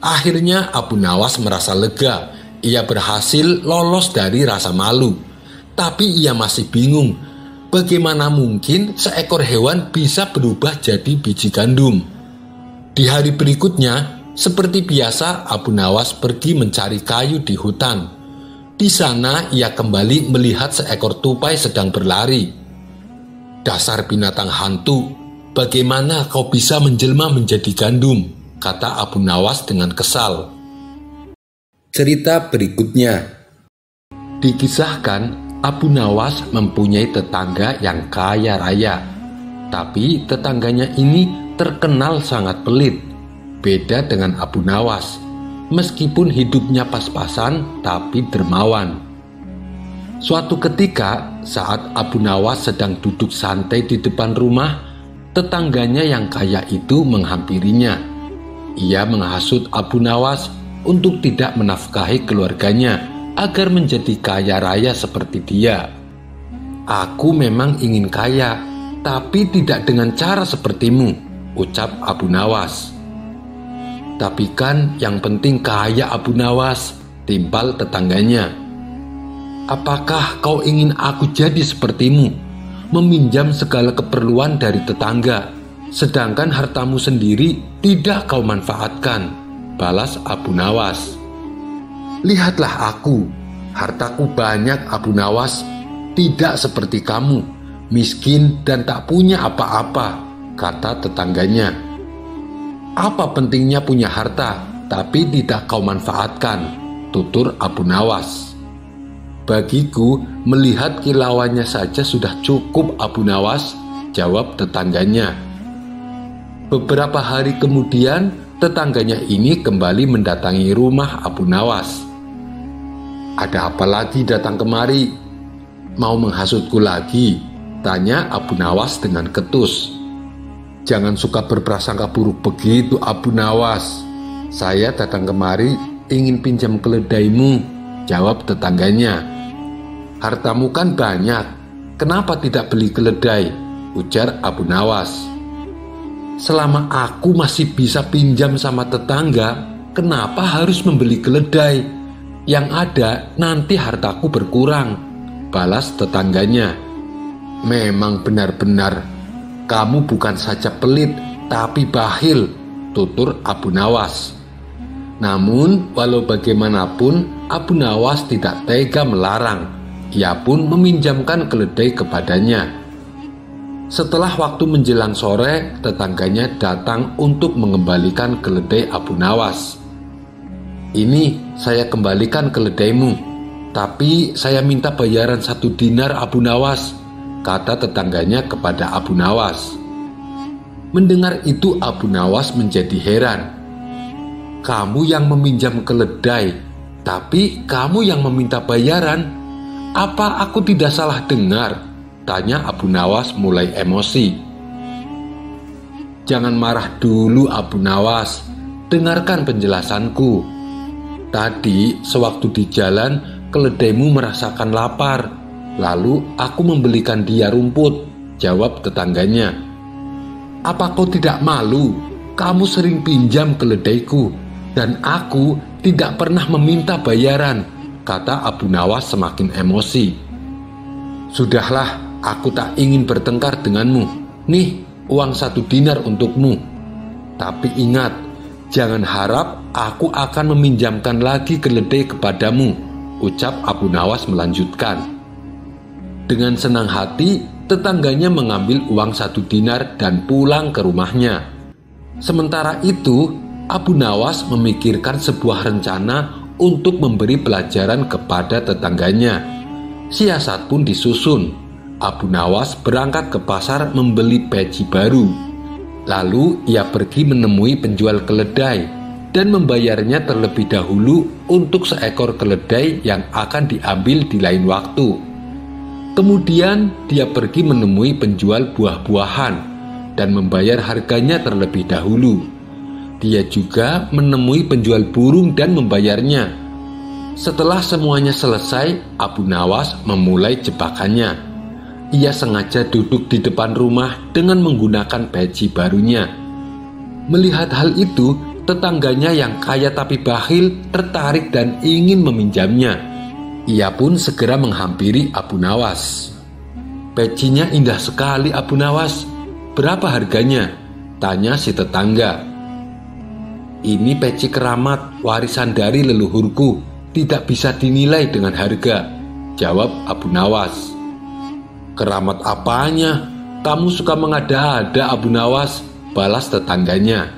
Akhirnya Abu Nawas merasa lega, ia berhasil lolos dari rasa malu. Tapi ia masih bingung, bagaimana mungkin seekor hewan bisa berubah jadi biji gandum. Di hari berikutnya, seperti biasa Abu Nawas pergi mencari kayu di hutan. Di sana ia kembali melihat seekor tupai sedang berlari. Dasar binatang hantu, bagaimana kau bisa menjelma menjadi gandum? Kata Abu Nawas dengan kesal. Cerita berikutnya Dikisahkan Abu Nawas mempunyai tetangga yang kaya raya. Tapi tetangganya ini terkenal sangat pelit. Beda dengan Abu Nawas meskipun hidupnya pas-pasan tapi dermawan. Suatu ketika, saat Abu Nawas sedang duduk santai di depan rumah, tetangganya yang kaya itu menghampirinya. Ia menghasut Abu Nawas untuk tidak menafkahi keluarganya agar menjadi kaya raya seperti dia. Aku memang ingin kaya, tapi tidak dengan cara sepertimu, ucap Abu Nawas. Tapi kan yang penting kaya Abu Nawas, timpal tetangganya. Apakah kau ingin aku jadi sepertimu, meminjam segala keperluan dari tetangga, sedangkan hartamu sendiri tidak kau manfaatkan? Balas Abu Nawas. Lihatlah aku, hartaku banyak Abu Nawas, tidak seperti kamu, miskin dan tak punya apa-apa, kata tetangganya. Apa pentingnya punya harta, tapi tidak kau manfaatkan? Tutur Abu Nawas. Bagiku, melihat kilauannya saja sudah cukup Abu Nawas, jawab tetangganya. Beberapa hari kemudian, tetangganya ini kembali mendatangi rumah Abu Nawas. Ada apa lagi datang kemari? Mau menghasutku lagi? Tanya Abu Nawas dengan ketus. Jangan suka berprasangka buruk begitu Abu Nawas. Saya datang kemari ingin pinjam keledaimu, jawab tetangganya. Hartamu kan banyak, kenapa tidak beli keledai? Ujar Abu Nawas. Selama aku masih bisa pinjam sama tetangga, kenapa harus membeli keledai? Yang ada nanti hartaku berkurang, balas tetangganya. Memang benar-benar kamu bukan saja pelit, tapi bahil, tutur Abu Nawas. Namun, walau bagaimanapun, Abu Nawas tidak tega melarang. Ia pun meminjamkan keledai kepadanya. Setelah waktu menjelang sore, tetangganya datang untuk mengembalikan keledai Abu Nawas. Ini saya kembalikan keledaimu, tapi saya minta bayaran satu dinar Abu Nawas, kata tetangganya kepada Abu Nawas. Mendengar itu Abu Nawas menjadi heran. Kamu yang meminjam keledai, tapi kamu yang meminta bayaran. Apa aku tidak salah dengar? Tanya Abu Nawas mulai emosi. Jangan marah dulu Abu Nawas, dengarkan penjelasanku. Tadi sewaktu di jalan keledaimu merasakan lapar, lalu aku membelikan dia rumput, jawab tetangganya. Apa kau tidak malu? Kamu sering pinjam keledaiku dan aku tidak pernah meminta bayaran, kata Abu Nawas semakin emosi. Sudahlah, Aku tak ingin bertengkar denganmu. Nih, uang satu dinar untukmu. Tapi ingat, jangan harap aku akan meminjamkan lagi keledai kepadamu, ucap Abu Nawas melanjutkan. Dengan senang hati, tetangganya mengambil uang satu dinar dan pulang ke rumahnya. Sementara itu, Abu Nawas memikirkan sebuah rencana untuk memberi pelajaran kepada tetangganya. Siasat pun disusun Abu Nawas berangkat ke pasar membeli peci baru. Lalu ia pergi menemui penjual keledai dan membayarnya terlebih dahulu untuk seekor keledai yang akan diambil di lain waktu. Kemudian dia pergi menemui penjual buah-buahan dan membayar harganya terlebih dahulu. Dia juga menemui penjual burung dan membayarnya. Setelah semuanya selesai, Abu Nawas memulai jebakannya ia sengaja duduk di depan rumah dengan menggunakan peci barunya. Melihat hal itu, tetangganya yang kaya tapi bakhil tertarik dan ingin meminjamnya. Ia pun segera menghampiri Abu Nawas. Pecinya indah sekali Abu Nawas. Berapa harganya? Tanya si tetangga. Ini peci keramat warisan dari leluhurku, tidak bisa dinilai dengan harga, jawab Abu Nawas. Keramat apanya? Kamu suka mengada-ada Abu Nawas, balas tetangganya.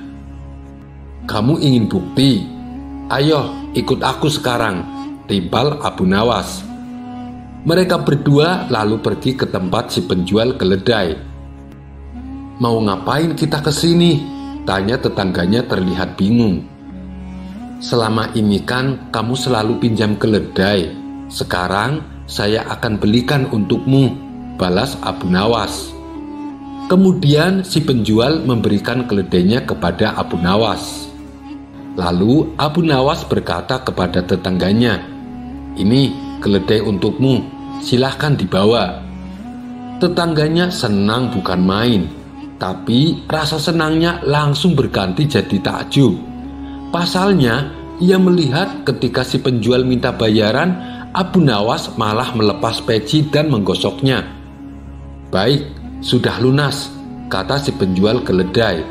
Kamu ingin bukti? Ayo, ikut aku sekarang, timpal Abu Nawas. Mereka berdua lalu pergi ke tempat si penjual keledai. Mau ngapain kita ke sini? Tanya tetangganya terlihat bingung. Selama ini kan kamu selalu pinjam keledai. Sekarang saya akan belikan untukmu, balas Abu Nawas. Kemudian si penjual memberikan keledainya kepada Abu Nawas. Lalu Abu Nawas berkata kepada tetangganya, "Ini keledai untukmu, silahkan dibawa." Tetangganya senang bukan main, tapi rasa senangnya langsung berganti jadi takjub. Pasalnya, ia melihat ketika si penjual minta bayaran, Abu Nawas malah melepas peci dan menggosoknya. Baik, sudah lunas, kata si penjual keledai.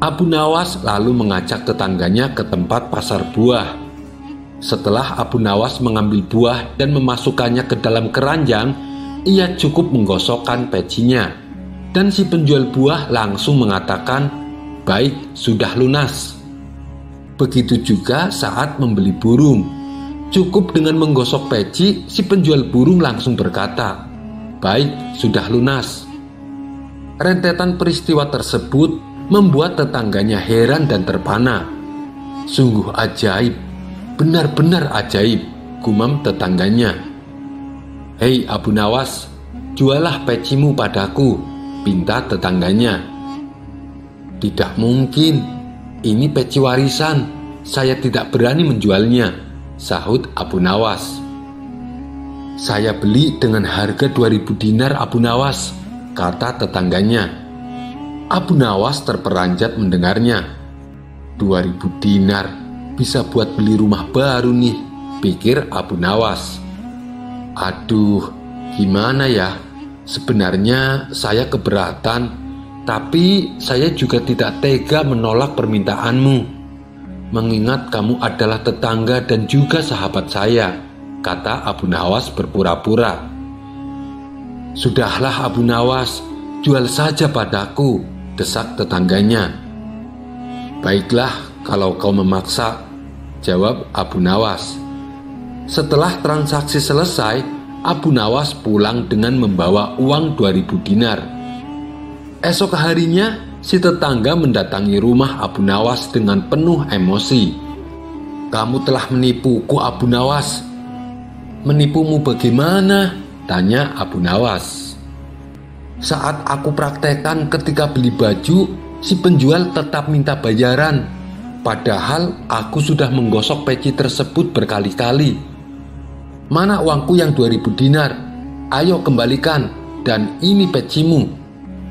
Abu Nawas lalu mengajak tetangganya ke tempat pasar buah. Setelah Abu Nawas mengambil buah dan memasukkannya ke dalam keranjang, ia cukup menggosokkan pecinya. Dan si penjual buah langsung mengatakan, "Baik, sudah lunas." Begitu juga saat membeli burung. Cukup dengan menggosok peci, si penjual burung langsung berkata, Baik, sudah lunas. Rentetan peristiwa tersebut membuat tetangganya heran dan terpana. Sungguh ajaib, benar-benar ajaib, gumam tetangganya. Hei Abu Nawas, jualah pecimu padaku, pinta tetangganya. Tidak mungkin, ini peci warisan, saya tidak berani menjualnya, sahut Abu Nawas. Saya beli dengan harga 2000 dinar Abu Nawas, kata tetangganya. Abu Nawas terperanjat mendengarnya. 2000 dinar bisa buat beli rumah baru nih, pikir Abu Nawas. Aduh, gimana ya? Sebenarnya saya keberatan, tapi saya juga tidak tega menolak permintaanmu. Mengingat kamu adalah tetangga dan juga sahabat saya kata Abu Nawas berpura-pura. Sudahlah Abu Nawas, jual saja padaku, desak tetangganya. Baiklah kalau kau memaksa, jawab Abu Nawas. Setelah transaksi selesai, Abu Nawas pulang dengan membawa uang 2000 dinar. Esok harinya, si tetangga mendatangi rumah Abu Nawas dengan penuh emosi. Kamu telah menipuku Abu Nawas. Menipumu bagaimana? Tanya Abu Nawas. Saat aku praktekkan ketika beli baju, si penjual tetap minta bayaran. Padahal aku sudah menggosok peci tersebut berkali-kali. Mana uangku yang 2000 dinar? Ayo kembalikan dan ini pecimu.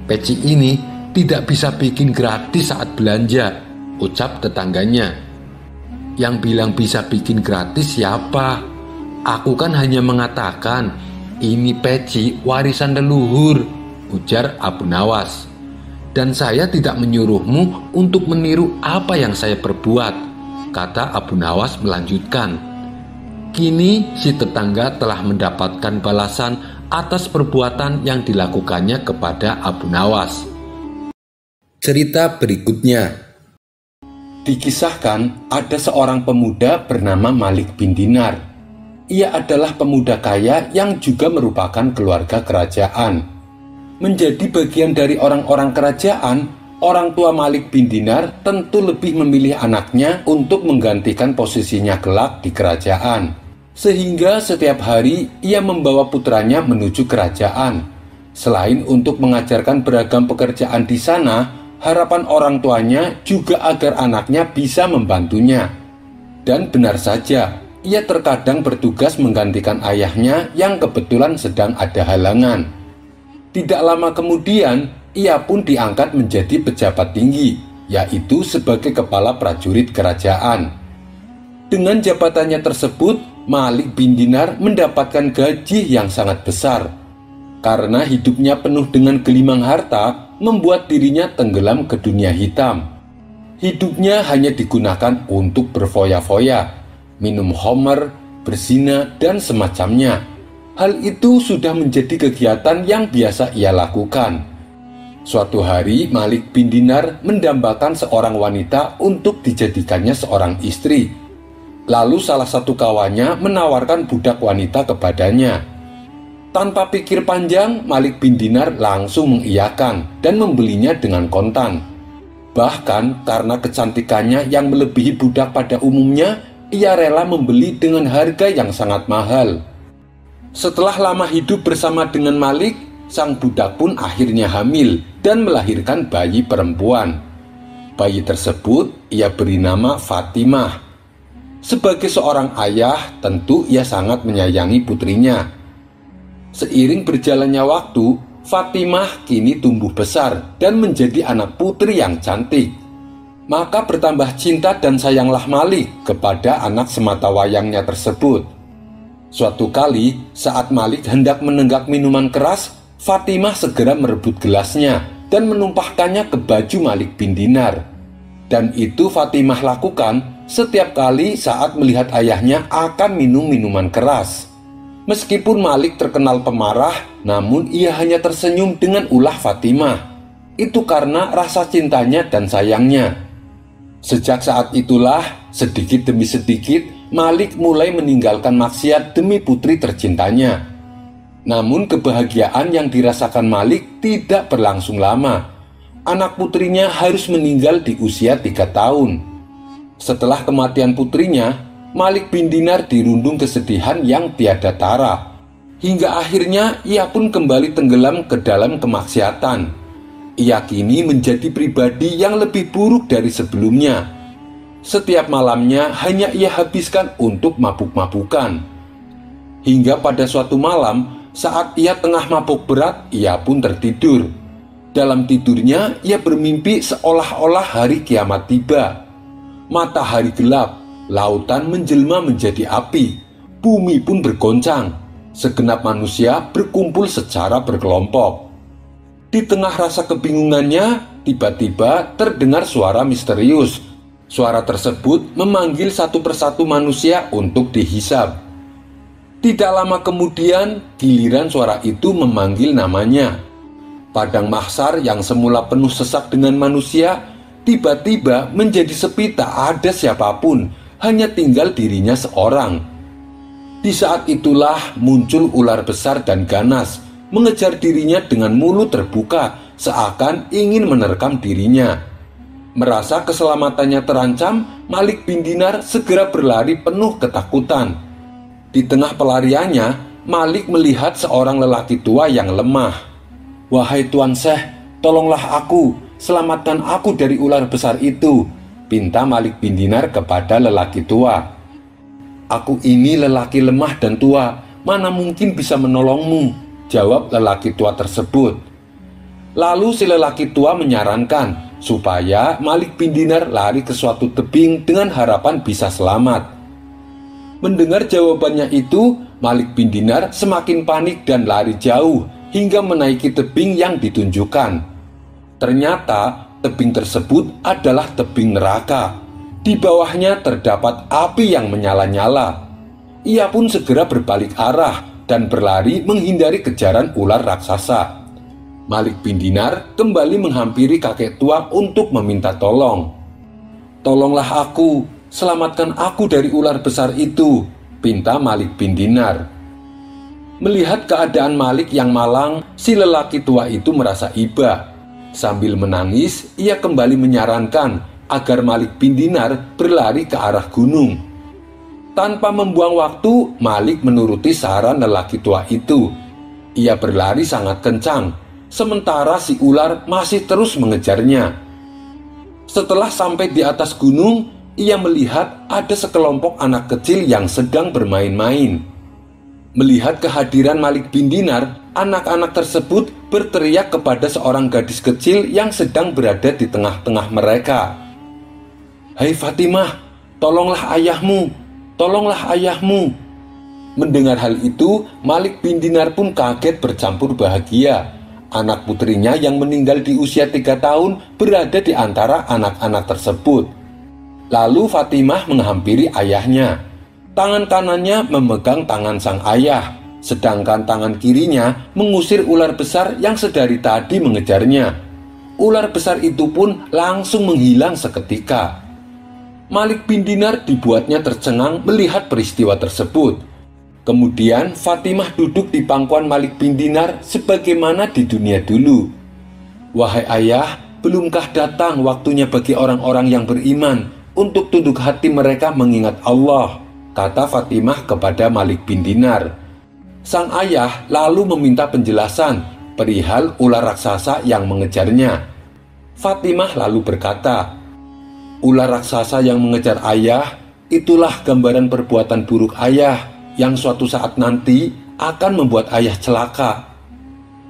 Peci ini tidak bisa bikin gratis saat belanja, ucap tetangganya. Yang bilang bisa bikin gratis siapa? Aku kan hanya mengatakan ini peci warisan leluhur, ujar Abu Nawas. Dan saya tidak menyuruhmu untuk meniru apa yang saya perbuat, kata Abu Nawas melanjutkan. Kini si tetangga telah mendapatkan balasan atas perbuatan yang dilakukannya kepada Abu Nawas. Cerita berikutnya Dikisahkan ada seorang pemuda bernama Malik bin Dinar. Ia adalah pemuda kaya yang juga merupakan keluarga kerajaan. Menjadi bagian dari orang-orang kerajaan, orang tua Malik bin Dinar tentu lebih memilih anaknya untuk menggantikan posisinya kelak di kerajaan sehingga setiap hari ia membawa putranya menuju kerajaan. Selain untuk mengajarkan beragam pekerjaan di sana, harapan orang tuanya juga agar anaknya bisa membantunya. Dan benar saja, ia terkadang bertugas menggantikan ayahnya yang kebetulan sedang ada halangan. Tidak lama kemudian, ia pun diangkat menjadi pejabat tinggi, yaitu sebagai kepala prajurit kerajaan. Dengan jabatannya tersebut, Malik bin Dinar mendapatkan gaji yang sangat besar. Karena hidupnya penuh dengan gelimang harta, membuat dirinya tenggelam ke dunia hitam. Hidupnya hanya digunakan untuk berfoya-foya, minum homer, berzina, dan semacamnya. Hal itu sudah menjadi kegiatan yang biasa ia lakukan. Suatu hari, Malik bin Dinar mendambakan seorang wanita untuk dijadikannya seorang istri Lalu salah satu kawannya menawarkan budak wanita kepadanya. Tanpa pikir panjang, Malik bin Dinar langsung mengiyakan dan membelinya dengan kontan. Bahkan karena kecantikannya yang melebihi budak pada umumnya, ia rela membeli dengan harga yang sangat mahal. Setelah lama hidup bersama dengan Malik, sang budak pun akhirnya hamil dan melahirkan bayi perempuan. Bayi tersebut ia beri nama Fatimah. Sebagai seorang ayah, tentu ia sangat menyayangi putrinya. Seiring berjalannya waktu, Fatimah kini tumbuh besar dan menjadi anak putri yang cantik. Maka bertambah cinta dan sayanglah Malik kepada anak semata wayangnya tersebut. Suatu kali, saat Malik hendak menenggak minuman keras, Fatimah segera merebut gelasnya dan menumpahkannya ke baju Malik bin Dinar. Dan itu Fatimah lakukan setiap kali saat melihat ayahnya akan minum minuman keras. Meskipun Malik terkenal pemarah, namun ia hanya tersenyum dengan ulah Fatimah. Itu karena rasa cintanya dan sayangnya. Sejak saat itulah, sedikit demi sedikit, Malik mulai meninggalkan maksiat demi putri tercintanya. Namun kebahagiaan yang dirasakan Malik tidak berlangsung lama. Anak putrinya harus meninggal di usia tiga tahun. Setelah kematian putrinya, Malik bin Dinar dirundung kesedihan yang tiada tara. Hingga akhirnya ia pun kembali tenggelam ke dalam kemaksiatan. Ia kini menjadi pribadi yang lebih buruk dari sebelumnya. Setiap malamnya hanya ia habiskan untuk mabuk-mabukan. Hingga pada suatu malam, saat ia tengah mabuk berat, ia pun tertidur. Dalam tidurnya, ia bermimpi seolah-olah hari kiamat tiba matahari gelap, lautan menjelma menjadi api, bumi pun bergoncang, segenap manusia berkumpul secara berkelompok. Di tengah rasa kebingungannya, tiba-tiba terdengar suara misterius. Suara tersebut memanggil satu persatu manusia untuk dihisap. Tidak lama kemudian, giliran suara itu memanggil namanya. Padang mahsar yang semula penuh sesak dengan manusia, tiba-tiba menjadi sepi tak ada siapa pun, hanya tinggal dirinya seorang. Di saat itulah muncul ular besar dan ganas, mengejar dirinya dengan mulut terbuka, seakan ingin menerkam dirinya. Merasa keselamatannya terancam, Malik bin Dinar segera berlari penuh ketakutan. Di tengah pelariannya, Malik melihat seorang lelaki tua yang lemah. "Wahai Tuan Syekh, tolonglah aku, selamatkan aku dari ular besar itu," pinta Malik bin Dinar kepada lelaki tua. "Aku ini lelaki lemah dan tua, mana mungkin bisa menolongmu?" Jawab lelaki tua tersebut. Lalu si lelaki tua menyarankan, supaya Malik bin Dinar lari ke suatu tebing dengan harapan bisa selamat. Mendengar jawabannya itu, Malik bin Dinar semakin panik dan lari jauh hingga menaiki tebing yang ditunjukkan. Ternyata tebing tersebut adalah tebing neraka. Di bawahnya terdapat api yang menyala-nyala. Ia pun segera berbalik arah dan berlari menghindari kejaran ular raksasa. Malik bin Dinar kembali menghampiri kakek tua untuk meminta tolong. Tolonglah aku, selamatkan aku dari ular besar itu, pinta Malik bin Dinar. Melihat keadaan Malik yang malang, si lelaki tua itu merasa iba. Sambil menangis, ia kembali menyarankan agar Malik bin Dinar berlari ke arah gunung. Tanpa membuang waktu, Malik menuruti saran lelaki tua itu. Ia berlari sangat kencang, sementara si ular masih terus mengejarnya. Setelah sampai di atas gunung, ia melihat ada sekelompok anak kecil yang sedang bermain-main. Melihat kehadiran Malik bin Dinar, anak-anak tersebut berteriak kepada seorang gadis kecil yang sedang berada di tengah-tengah mereka. "Hai Fatimah, tolonglah ayahmu, tolonglah ayahmu." Mendengar hal itu, Malik bin Dinar pun kaget bercampur bahagia Anak putrinya yang meninggal di usia tiga tahun berada di antara anak-anak tersebut. Lalu Fatimah menghampiri ayahnya. Tangan kanannya memegang tangan sang ayah, sedangkan tangan kirinya mengusir ular besar yang sedari tadi mengejarnya. Ular besar itu pun langsung menghilang seketika. Malik bin Dinar dibuatnya tercengang melihat peristiwa tersebut. Kemudian Fatimah duduk di pangkuan Malik bin Dinar sebagaimana di dunia dulu. Wahai ayah, belumkah datang waktunya bagi orang-orang yang beriman untuk tunduk hati mereka mengingat Allah? Kata Fatimah kepada Malik bin Dinar. Sang ayah lalu meminta penjelasan perihal ular raksasa yang mengejarnya. Fatimah lalu berkata, Ular raksasa yang mengejar ayah, itulah gambaran perbuatan buruk ayah yang suatu saat nanti akan membuat ayah celaka.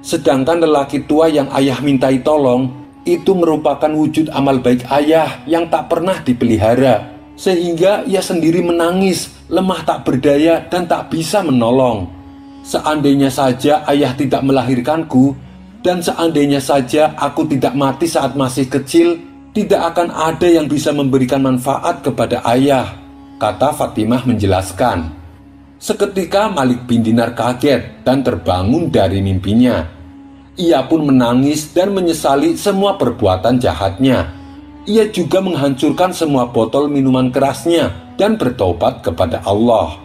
Sedangkan lelaki tua yang ayah mintai tolong itu merupakan wujud amal baik ayah yang tak pernah dipelihara, sehingga ia sendiri menangis, lemah tak berdaya, dan tak bisa menolong. Seandainya saja ayah tidak melahirkanku, dan seandainya saja aku tidak mati saat masih kecil, tidak akan ada yang bisa memberikan manfaat kepada ayah, kata Fatimah menjelaskan. Seketika Malik bin Dinar kaget dan terbangun dari mimpinya. Ia pun menangis dan menyesali semua perbuatan jahatnya. Ia juga menghancurkan semua botol minuman kerasnya dan bertobat kepada Allah.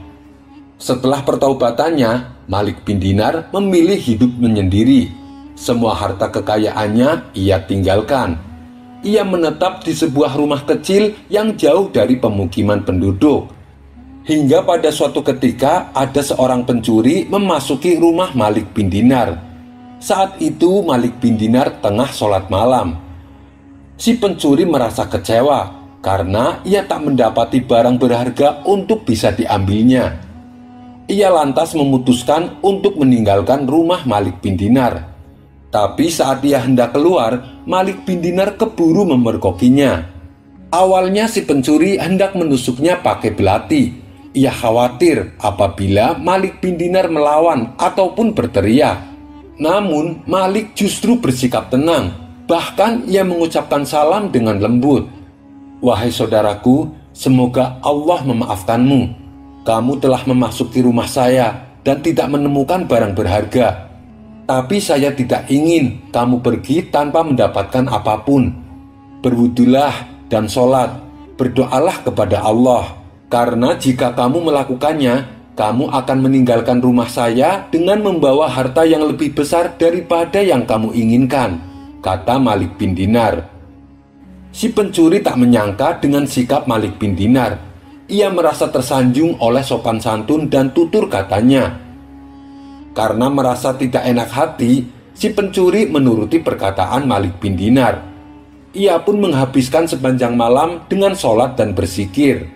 Setelah pertaubatannya, Malik bin Dinar memilih hidup menyendiri. Semua harta kekayaannya ia tinggalkan. Ia menetap di sebuah rumah kecil yang jauh dari pemukiman penduduk Hingga pada suatu ketika ada seorang pencuri memasuki rumah Malik bin Dinar. Saat itu Malik bin Dinar tengah sholat malam. Si pencuri merasa kecewa karena ia tak mendapati barang berharga untuk bisa diambilnya. Ia lantas memutuskan untuk meninggalkan rumah Malik bin Dinar. Tapi saat ia hendak keluar, Malik bin Dinar keburu memergokinya. Awalnya si pencuri hendak menusuknya pakai belati, ia khawatir apabila Malik bin Dinar melawan ataupun berteriak. Namun Malik justru bersikap tenang, bahkan ia mengucapkan salam dengan lembut. Wahai saudaraku, semoga Allah memaafkanmu. Kamu telah memasuki rumah saya dan tidak menemukan barang berharga. Tapi saya tidak ingin kamu pergi tanpa mendapatkan apa pun. Berwudulah dan sholat, berdoalah kepada Allah, karena jika kamu melakukannya, kamu akan meninggalkan rumah saya dengan membawa harta yang lebih besar daripada yang kamu inginkan, kata Malik bin Dinar. Si pencuri tak menyangka dengan sikap Malik bin Dinar. Ia merasa tersanjung oleh sopan santun dan tutur katanya. Karena merasa tidak enak hati, si pencuri menuruti perkataan Malik bin Dinar. Ia pun menghabiskan sepanjang malam dengan sholat dan bersikir.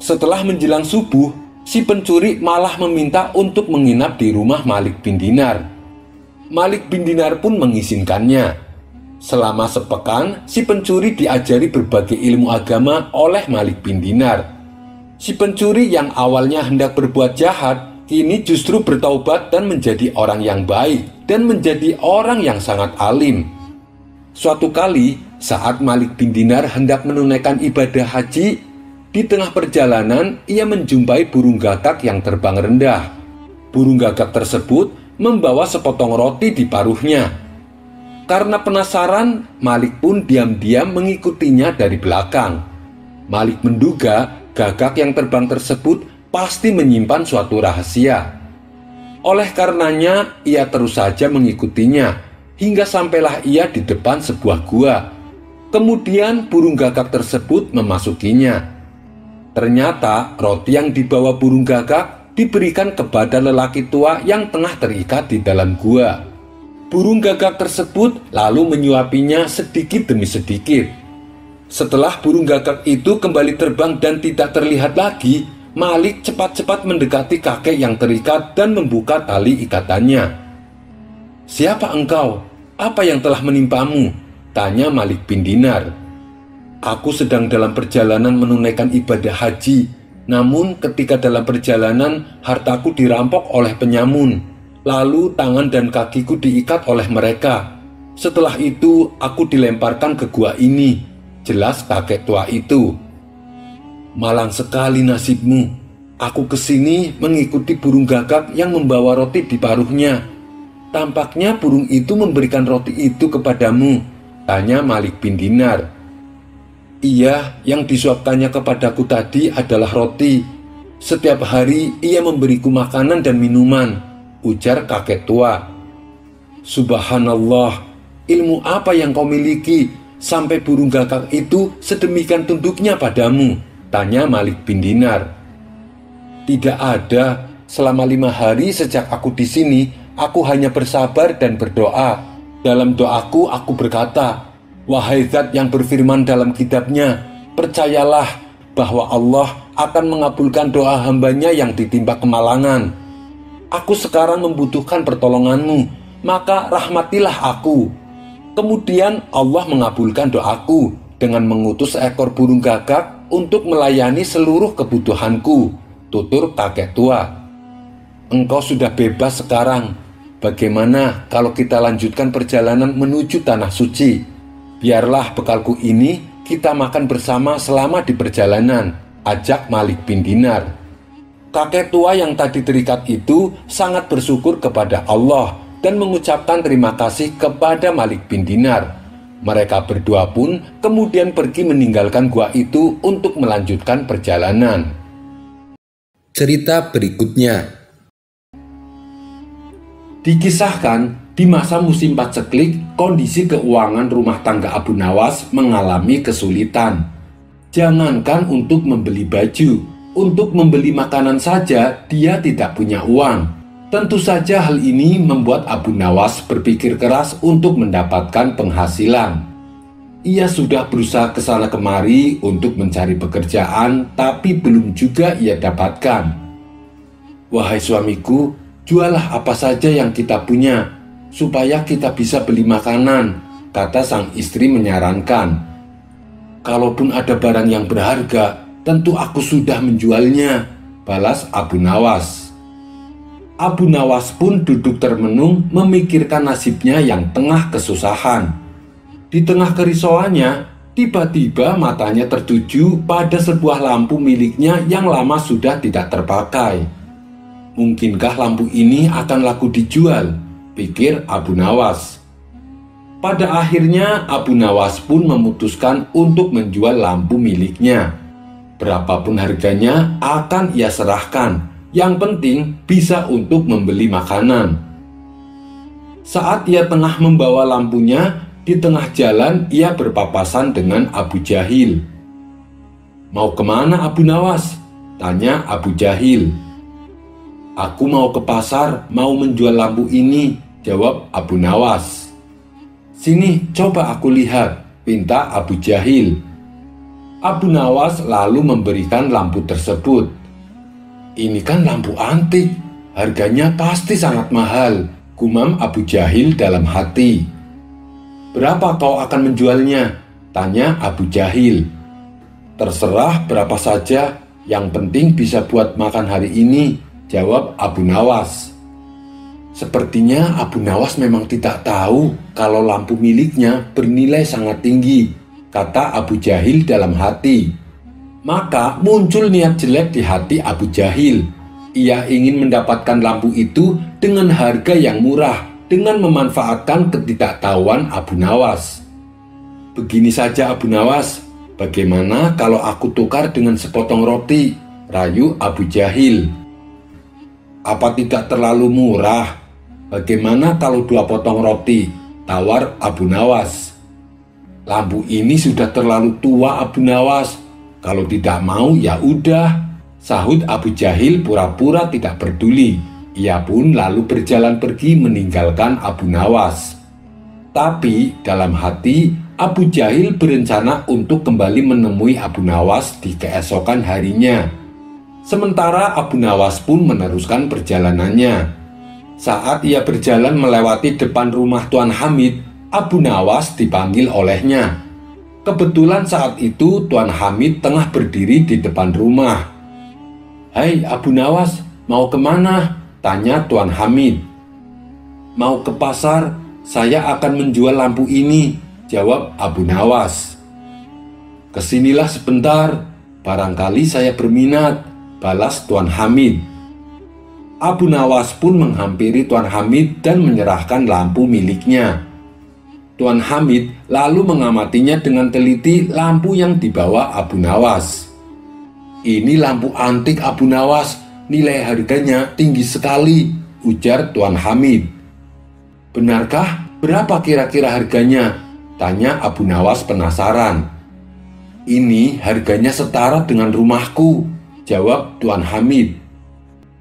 Setelah menjelang subuh, si pencuri malah meminta untuk menginap di rumah Malik bin Dinar. Malik bin Dinar pun mengizinkannya. Selama sepekan, si pencuri diajari berbagai ilmu agama oleh Malik bin Dinar. Si pencuri yang awalnya hendak berbuat jahat, kini justru bertaubat dan menjadi orang yang baik dan menjadi orang yang sangat alim. Suatu kali, saat Malik bin Dinar hendak menunaikan ibadah haji, di tengah perjalanan ia menjumpai burung gagak yang terbang rendah. Burung gagak tersebut membawa sepotong roti di paruhnya karena penasaran, Malik pun diam-diam mengikutinya dari belakang. Malik menduga gagak yang terbang tersebut pasti menyimpan suatu rahasia. Oleh karenanya, ia terus saja mengikutinya hingga sampailah ia di depan sebuah gua. Kemudian burung gagak tersebut memasukinya. Ternyata roti yang dibawa burung gagak diberikan kepada lelaki tua yang tengah terikat di dalam gua. Burung gagak tersebut lalu menyuapinya sedikit demi sedikit. Setelah burung gagak itu kembali terbang dan tidak terlihat lagi, Malik cepat-cepat mendekati kakek yang terikat dan membuka tali ikatannya. "Siapa engkau? Apa yang telah menimpamu?" tanya Malik bin Dinar. "Aku sedang dalam perjalanan menunaikan ibadah haji, namun ketika dalam perjalanan hartaku dirampok oleh penyamun." Lalu tangan dan kakiku diikat oleh mereka. Setelah itu aku dilemparkan ke gua ini. Jelas kakek tua itu. Malang sekali nasibmu. Aku ke sini mengikuti burung gagak yang membawa roti di paruhnya. Tampaknya burung itu memberikan roti itu kepadamu. Tanya Malik bin Dinar. Iya, yang disuapkannya kepadaku tadi adalah roti. Setiap hari ia memberiku makanan dan minuman ujar kakek tua. Subhanallah, ilmu apa yang kau miliki sampai burung gagak itu sedemikian tunduknya padamu? Tanya Malik bin Dinar. Tidak ada, selama lima hari sejak aku di sini, aku hanya bersabar dan berdoa. Dalam doaku aku berkata, Wahai zat yang berfirman dalam kitabnya, percayalah bahwa Allah akan mengabulkan doa hambanya yang ditimpa kemalangan Aku sekarang membutuhkan pertolonganmu, maka rahmatilah aku. Kemudian Allah mengabulkan doaku dengan mengutus seekor burung gagak untuk melayani seluruh kebutuhanku, tutur kakek tua. Engkau sudah bebas sekarang. Bagaimana kalau kita lanjutkan perjalanan menuju tanah suci? Biarlah bekalku ini kita makan bersama selama di perjalanan, ajak Malik bin Dinar. Kakek tua yang tadi terikat itu sangat bersyukur kepada Allah dan mengucapkan terima kasih kepada Malik bin Dinar. Mereka berdua pun kemudian pergi meninggalkan gua itu untuk melanjutkan perjalanan. Cerita berikutnya Dikisahkan, di masa musim paceklik, kondisi keuangan rumah tangga Abu Nawas mengalami kesulitan. Jangankan untuk membeli baju, untuk membeli makanan saja, dia tidak punya uang. Tentu saja hal ini membuat Abu Nawas berpikir keras untuk mendapatkan penghasilan. Ia sudah berusaha ke sana kemari untuk mencari pekerjaan, tapi belum juga ia dapatkan. Wahai suamiku, jualah apa saja yang kita punya, supaya kita bisa beli makanan, kata sang istri menyarankan. Kalaupun ada barang yang berharga, tentu aku sudah menjualnya, balas Abu Nawas. Abu Nawas pun duduk termenung memikirkan nasibnya yang tengah kesusahan. Di tengah kerisauannya, tiba-tiba matanya tertuju pada sebuah lampu miliknya yang lama sudah tidak terpakai. Mungkinkah lampu ini akan laku dijual? pikir Abu Nawas. Pada akhirnya Abu Nawas pun memutuskan untuk menjual lampu miliknya. Berapapun harganya akan ia serahkan. Yang penting bisa untuk membeli makanan. Saat ia tengah membawa lampunya, di tengah jalan ia berpapasan dengan Abu Jahil. Mau ke mana Abu Nawas? Tanya Abu Jahil. Aku mau ke pasar, mau menjual lampu ini, jawab Abu Nawas. Sini, coba aku lihat, pinta Abu Jahil. Abu Nawas lalu memberikan lampu tersebut. Ini kan lampu antik, harganya pasti sangat mahal, gumam Abu Jahil dalam hati. Berapa kau akan menjualnya? Tanya Abu Jahil. Terserah berapa saja, yang penting bisa buat makan hari ini, jawab Abu Nawas. Sepertinya Abu Nawas memang tidak tahu kalau lampu miliknya bernilai sangat tinggi, kata Abu Jahil dalam hati. Maka muncul niat jelek di hati Abu Jahil. Ia ingin mendapatkan lampu itu dengan harga yang murah dengan memanfaatkan ketidaktahuan Abu Nawas. Begini saja Abu Nawas, bagaimana kalau aku tukar dengan sepotong roti? Rayu Abu Jahil. Apa tidak terlalu murah? Bagaimana kalau dua potong roti? Tawar Abu Nawas. Lampu ini sudah terlalu tua Abu Nawas. Kalau tidak mau ya udah. Sahut Abu Jahil pura-pura tidak peduli. Ia pun lalu berjalan pergi meninggalkan Abu Nawas. Tapi dalam hati Abu Jahil berencana untuk kembali menemui Abu Nawas di keesokan harinya. Sementara Abu Nawas pun meneruskan perjalanannya. Saat ia berjalan melewati depan rumah Tuan Hamid, Abu Nawas dipanggil olehnya. Kebetulan saat itu Tuan Hamid tengah berdiri di depan rumah. Hai Abu Nawas, mau ke mana? Tanya Tuan Hamid. Mau ke pasar, saya akan menjual lampu ini, jawab Abu Nawas. Ke sinilah sebentar, barangkali saya berminat, balas Tuan Hamid. Abu Nawas pun menghampiri Tuan Hamid dan menyerahkan lampu miliknya. Tuan Hamid lalu mengamatinya dengan teliti lampu yang dibawa Abu Nawas. Ini lampu antik Abu Nawas, nilai harganya tinggi sekali, ujar Tuan Hamid. Benarkah? Berapa kira-kira harganya? Tanya Abu Nawas penasaran. Ini harganya setara dengan rumahku, jawab Tuan Hamid.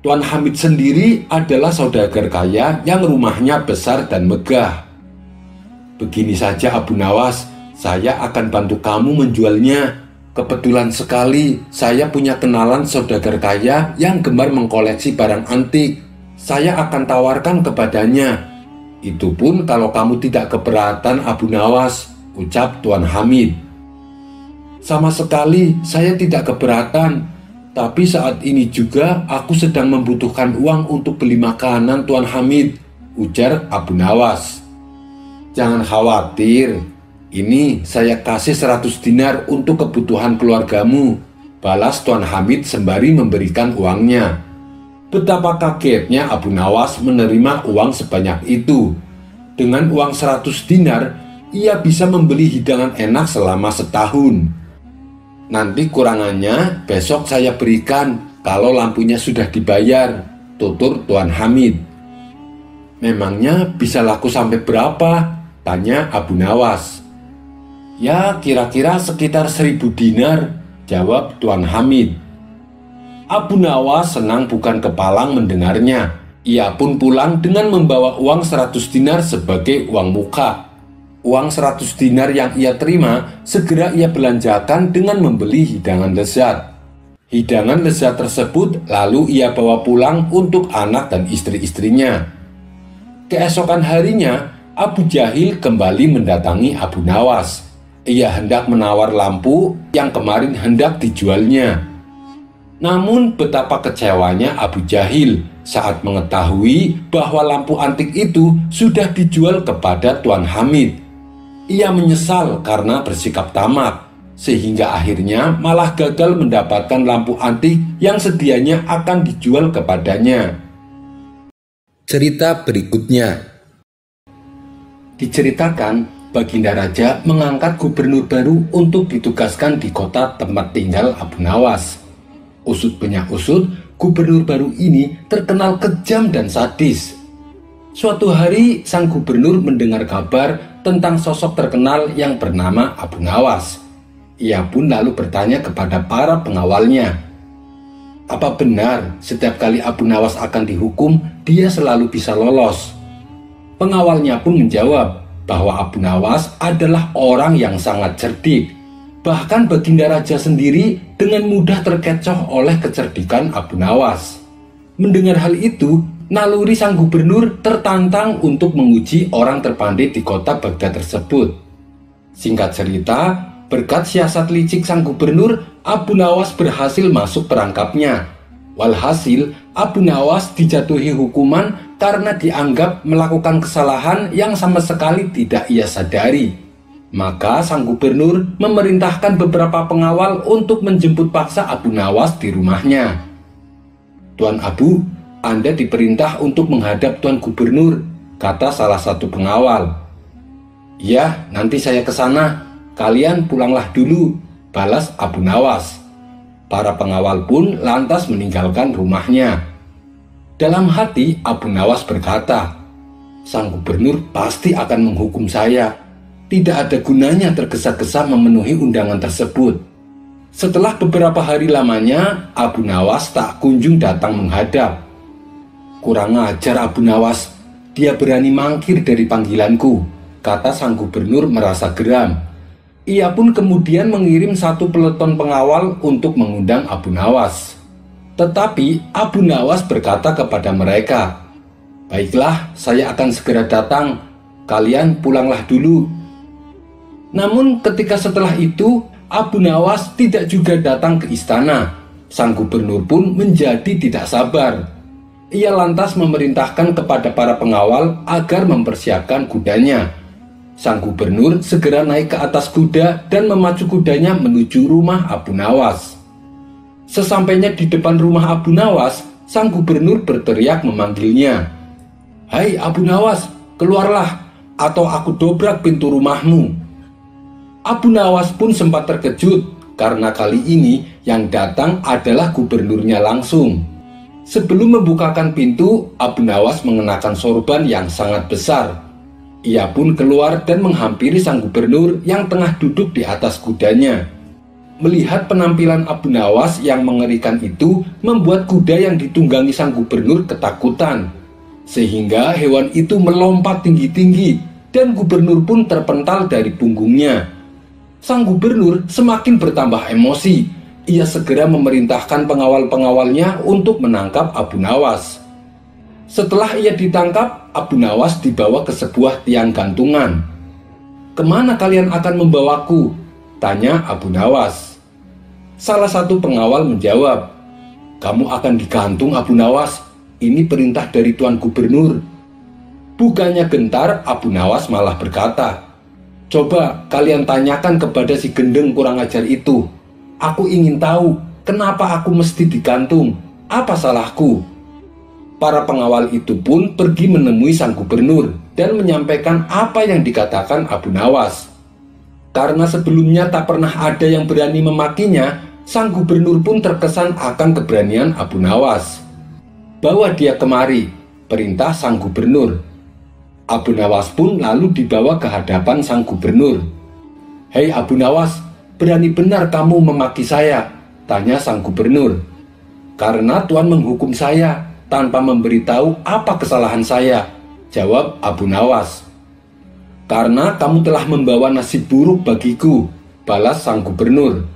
Tuan Hamid sendiri adalah saudagar kaya yang rumahnya besar dan megah. Begini saja Abu Nawas, saya akan bantu kamu menjualnya. Kebetulan sekali saya punya kenalan saudagar kaya yang gemar mengkoleksi barang antik. Saya akan tawarkan kepadanya. Itu pun kalau kamu tidak keberatan Abu Nawas, ucap Tuan Hamid. Sama sekali saya tidak keberatan, tapi saat ini juga aku sedang membutuhkan uang untuk beli makanan Tuan Hamid, ujar Abu Nawas. Jangan khawatir, ini saya kasih 100 dinar untuk kebutuhan keluargamu, balas Tuan Hamid sembari memberikan uangnya. Betapa kagetnya Abu Nawas menerima uang sebanyak itu. Dengan uang 100 dinar, ia bisa membeli hidangan enak selama setahun. Nanti kurangannya besok saya berikan kalau lampunya sudah dibayar, tutur Tuan Hamid. Memangnya bisa laku sampai berapa? Tanya Abu Nawas. Ya kira-kira sekitar seribu dinar, jawab Tuan Hamid. Abu Nawas senang bukan kepalang mendengarnya. Ia pun pulang dengan membawa uang 100 dinar sebagai uang muka. Uang 100 dinar yang ia terima segera ia belanjakan dengan membeli hidangan lezat. Hidangan lezat tersebut lalu ia bawa pulang untuk anak dan istri-istrinya. Keesokan harinya, Abu Jahil kembali mendatangi Abu Nawas. Ia hendak menawar lampu yang kemarin hendak dijualnya. Namun betapa kecewanya Abu Jahil saat mengetahui bahwa lampu antik itu sudah dijual kepada Tuan Hamid ia menyesal karena bersikap tamak, sehingga akhirnya malah gagal mendapatkan lampu antik yang sedianya akan dijual kepadanya. Cerita berikutnya, Diceritakan, Baginda Raja mengangkat gubernur baru untuk ditugaskan di kota tempat tinggal Abu Nawas. Usut banyak usut, gubernur baru ini terkenal kejam dan sadis. Suatu hari, sang gubernur mendengar kabar tentang sosok terkenal yang bernama Abu Nawas. Ia pun lalu bertanya kepada para pengawalnya, apa benar setiap kali Abu Nawas akan dihukum, dia selalu bisa lolos? Pengawalnya pun menjawab bahwa Abu Nawas adalah orang yang sangat cerdik. Bahkan Baginda Raja sendiri dengan mudah terkecoh oleh kecerdikan Abu Nawas. Mendengar hal itu, naluri sang gubernur tertantang untuk menguji orang terpandai di kota Baghdad tersebut. Singkat cerita, berkat siasat licik sang gubernur, Abu Nawas berhasil masuk perangkapnya. Walhasil, Abu Nawas dijatuhi hukuman karena dianggap melakukan kesalahan yang sama sekali tidak ia sadari. Maka sang gubernur memerintahkan beberapa pengawal untuk menjemput paksa Abu Nawas di rumahnya. Tuan Abu, Anda diperintah untuk menghadap Tuan Gubernur, kata salah satu pengawal. Ya, nanti saya ke sana. Kalian pulanglah dulu, balas Abu Nawas. Para pengawal pun lantas meninggalkan rumahnya. Dalam hati Abu Nawas berkata, Sang gubernur pasti akan menghukum saya. Tidak ada gunanya tergesa-gesa memenuhi undangan tersebut. Setelah beberapa hari lamanya, Abu Nawas tak kunjung datang menghadap. Kurang ajar Abu Nawas, dia berani mangkir dari panggilanku, kata sang gubernur merasa geram. Ia pun kemudian mengirim satu peleton pengawal untuk mengundang Abu Nawas. Tetapi Abu Nawas berkata kepada mereka, "Baiklah, saya akan segera datang. Kalian pulanglah dulu." Namun, ketika setelah itu Abu Nawas tidak juga datang ke istana. Sang gubernur pun menjadi tidak sabar. Ia lantas memerintahkan kepada para pengawal agar mempersiapkan kudanya Sang gubernur segera naik ke atas kuda dan memacu kudanya menuju rumah Abu Nawas. Sesampainya di depan rumah Abu Nawas, sang gubernur berteriak memanggilnya. Hai Abu Nawas, keluarlah, atau aku dobrak pintu rumahmu. Abu Nawas pun sempat terkejut karena kali ini yang datang adalah gubernurnya langsung. Sebelum membukakan pintu, Abu Nawas mengenakan sorban yang sangat besar ia pun keluar dan menghampiri sang gubernur yang tengah duduk di atas kudanya. Melihat penampilan Abu Nawas yang mengerikan itu membuat kuda yang ditunggangi sang gubernur ketakutan. Sehingga hewan itu melompat tinggi-tinggi dan gubernur pun terpental dari punggungnya. Sang gubernur semakin bertambah emosi. Ia segera memerintahkan pengawal-pengawalnya untuk menangkap Abu Nawas. Setelah ia ditangkap, Abu Nawas dibawa ke sebuah tiang gantungan. Ke mana kalian akan membawaku? Tanya Abu Nawas. Salah satu pengawal menjawab, Kamu akan digantung Abu Nawas, ini perintah dari Tuan Gubernur. Bukannya gentar, Abu Nawas malah berkata, Coba kalian tanyakan kepada si gendeng kurang ajar itu. Aku ingin tahu kenapa aku mesti digantung. Apa salahku? Para pengawal itu pun pergi menemui sang gubernur dan menyampaikan apa yang dikatakan Abu Nawas. Karena sebelumnya tak pernah ada yang berani memakinya, sang gubernur pun terkesan akan keberanian Abu Nawas. Bawa dia kemari, perintah sang gubernur. Abu Nawas pun lalu dibawa ke hadapan sang gubernur. Hei Abu Nawas, berani benar kamu memaki saya? Tanya sang gubernur. Karena Tuhan menghukum saya, tanpa memberitahu apa kesalahan saya, jawab Abu Nawas. Karena kamu telah membawa nasib buruk bagiku, balas sang gubernur.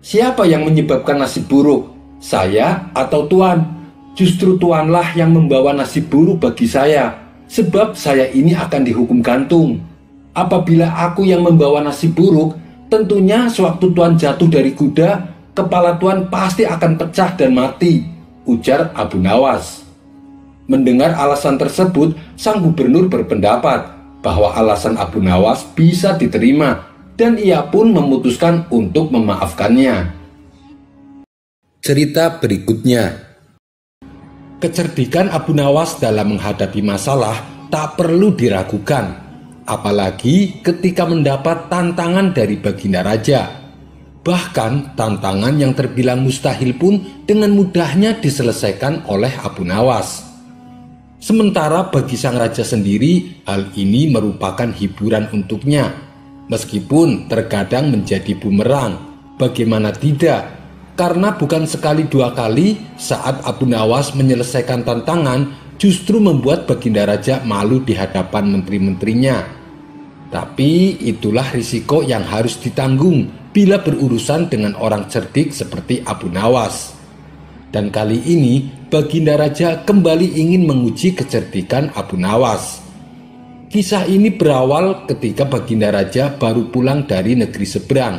Siapa yang menyebabkan nasib buruk? Saya atau Tuan? Justru Tuanlah yang membawa nasib buruk bagi saya, sebab saya ini akan dihukum gantung. Apabila aku yang membawa nasib buruk, tentunya sewaktu Tuan jatuh dari kuda, kepala Tuan pasti akan pecah dan mati ujar Abu Nawas. Mendengar alasan tersebut, sang gubernur berpendapat bahwa alasan Abu Nawas bisa diterima dan ia pun memutuskan untuk memaafkannya. Cerita berikutnya Kecerdikan Abu Nawas dalam menghadapi masalah tak perlu diragukan. apalagi ketika mendapat tantangan dari Baginda Raja. Bahkan tantangan yang terbilang mustahil pun dengan mudahnya diselesaikan oleh Abu Nawas. Sementara bagi sang raja sendiri, hal ini merupakan hiburan untuknya. Meskipun terkadang menjadi bumerang, bagaimana tidak? Karena bukan sekali dua kali saat Abu Nawas menyelesaikan tantangan justru membuat Baginda Raja malu di hadapan menteri-menterinya. Tapi itulah risiko yang harus ditanggung bila berurusan dengan orang cerdik seperti Abu Nawas. Dan kali ini Baginda Raja kembali ingin menguji kecerdikan Abu Nawas. Kisah ini berawal ketika Baginda Raja baru pulang dari negeri seberang.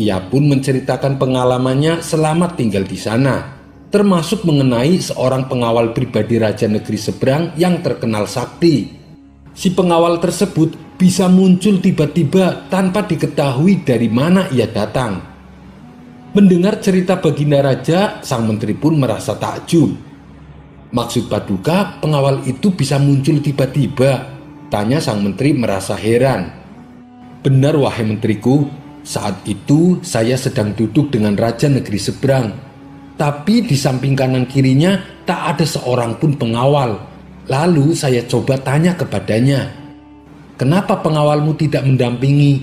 Ia pun menceritakan pengalamannya selama tinggal di sana, termasuk mengenai seorang pengawal pribadi Raja Negeri Seberang yang terkenal sakti. Si pengawal tersebut bisa muncul tiba-tiba tanpa diketahui dari mana ia datang. Mendengar cerita Baginda Raja, sang menteri pun merasa takjub. Maksud Paduka, pengawal itu bisa muncul tiba-tiba. Tanya sang menteri merasa heran. Benar wahai menteriku, saat itu saya sedang duduk dengan Raja Negeri Seberang. Tapi di samping kanan kirinya tak ada seorang pun pengawal. Lalu saya coba tanya kepadanya, Kenapa pengawalmu tidak mendampingi?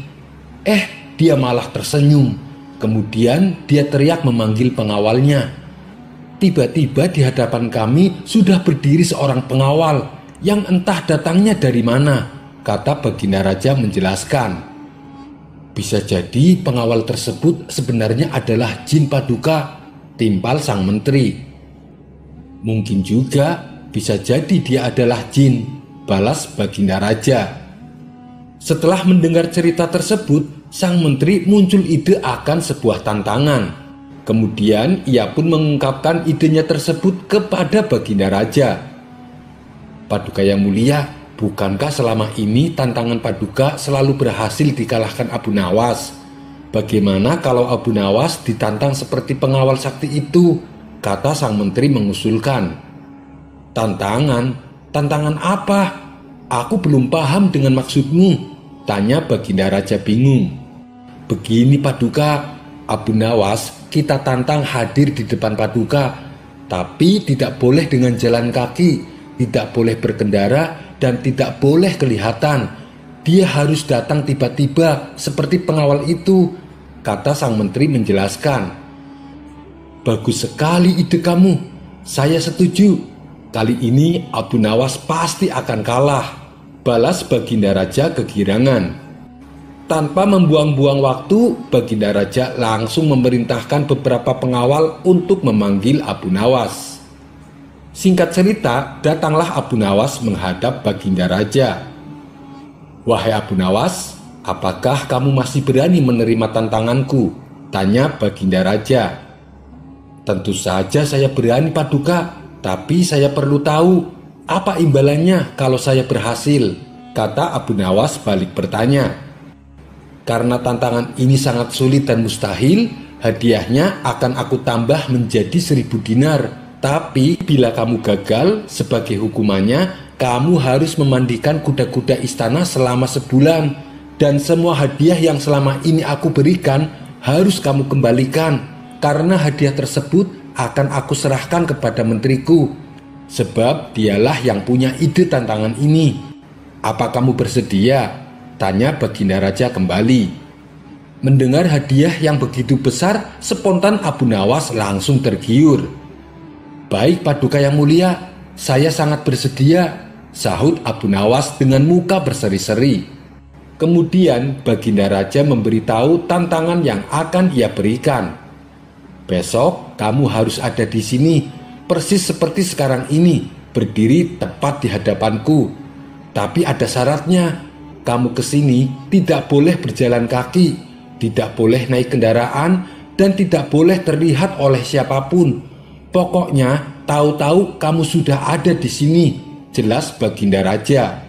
Eh, dia malah tersenyum. Kemudian dia teriak memanggil pengawalnya. Tiba-tiba di hadapan kami sudah berdiri seorang pengawal yang entah datangnya dari mana, kata Baginda Raja menjelaskan. Bisa jadi pengawal tersebut sebenarnya adalah jin paduka, timpal sang menteri. Mungkin juga bisa jadi dia adalah jin, balas Baginda Raja. Setelah mendengar cerita tersebut, sang menteri muncul ide akan sebuah tantangan. Kemudian ia pun mengungkapkan idenya tersebut kepada Baginda Raja. Paduka yang mulia, bukankah selama ini tantangan Paduka selalu berhasil dikalahkan Abu Nawas? Bagaimana kalau Abu Nawas ditantang seperti pengawal sakti itu? Kata sang menteri mengusulkan. Tantangan? Tantangan apa? Aku belum paham dengan maksudmu. Tanya Baginda Raja bingung. Begini Paduka, Abu Nawas kita tantang hadir di depan Paduka, tapi tidak boleh dengan jalan kaki, tidak boleh berkendara, dan tidak boleh kelihatan. Dia harus datang tiba-tiba seperti pengawal itu, kata sang menteri menjelaskan. Bagus sekali ide kamu, saya setuju. Kali ini Abu Nawas pasti akan kalah balas Baginda Raja kegirangan. Tanpa membuang-buang waktu, Baginda Raja langsung memerintahkan beberapa pengawal untuk memanggil Abu Nawas. Singkat cerita, datanglah Abu Nawas menghadap Baginda Raja. Wahai Abu Nawas, apakah kamu masih berani menerima tantanganku? Tanya Baginda Raja. Tentu saja saya berani paduka, tapi saya perlu tahu apa imbalannya kalau saya berhasil? Kata Abu Nawas balik bertanya. Karena tantangan ini sangat sulit dan mustahil, hadiahnya akan aku tambah menjadi seribu dinar. Tapi bila kamu gagal, sebagai hukumannya, kamu harus memandikan kuda-kuda istana selama sebulan. Dan semua hadiah yang selama ini aku berikan harus kamu kembalikan. Karena hadiah tersebut akan aku serahkan kepada menteriku sebab dialah yang punya ide tantangan ini. Apa kamu bersedia? Tanya Baginda Raja kembali. Mendengar hadiah yang begitu besar, spontan Abu Nawas langsung tergiur. Baik Paduka yang mulia, saya sangat bersedia, sahut Abu Nawas dengan muka berseri-seri. Kemudian Baginda Raja memberitahu tantangan yang akan ia berikan. Besok kamu harus ada di sini persis seperti sekarang ini, berdiri tepat di hadapanku. Tapi ada syaratnya, kamu ke sini tidak boleh berjalan kaki, tidak boleh naik kendaraan, dan tidak boleh terlihat oleh siapa pun. Pokoknya, tahu-tahu kamu sudah ada di sini, jelas Baginda Raja.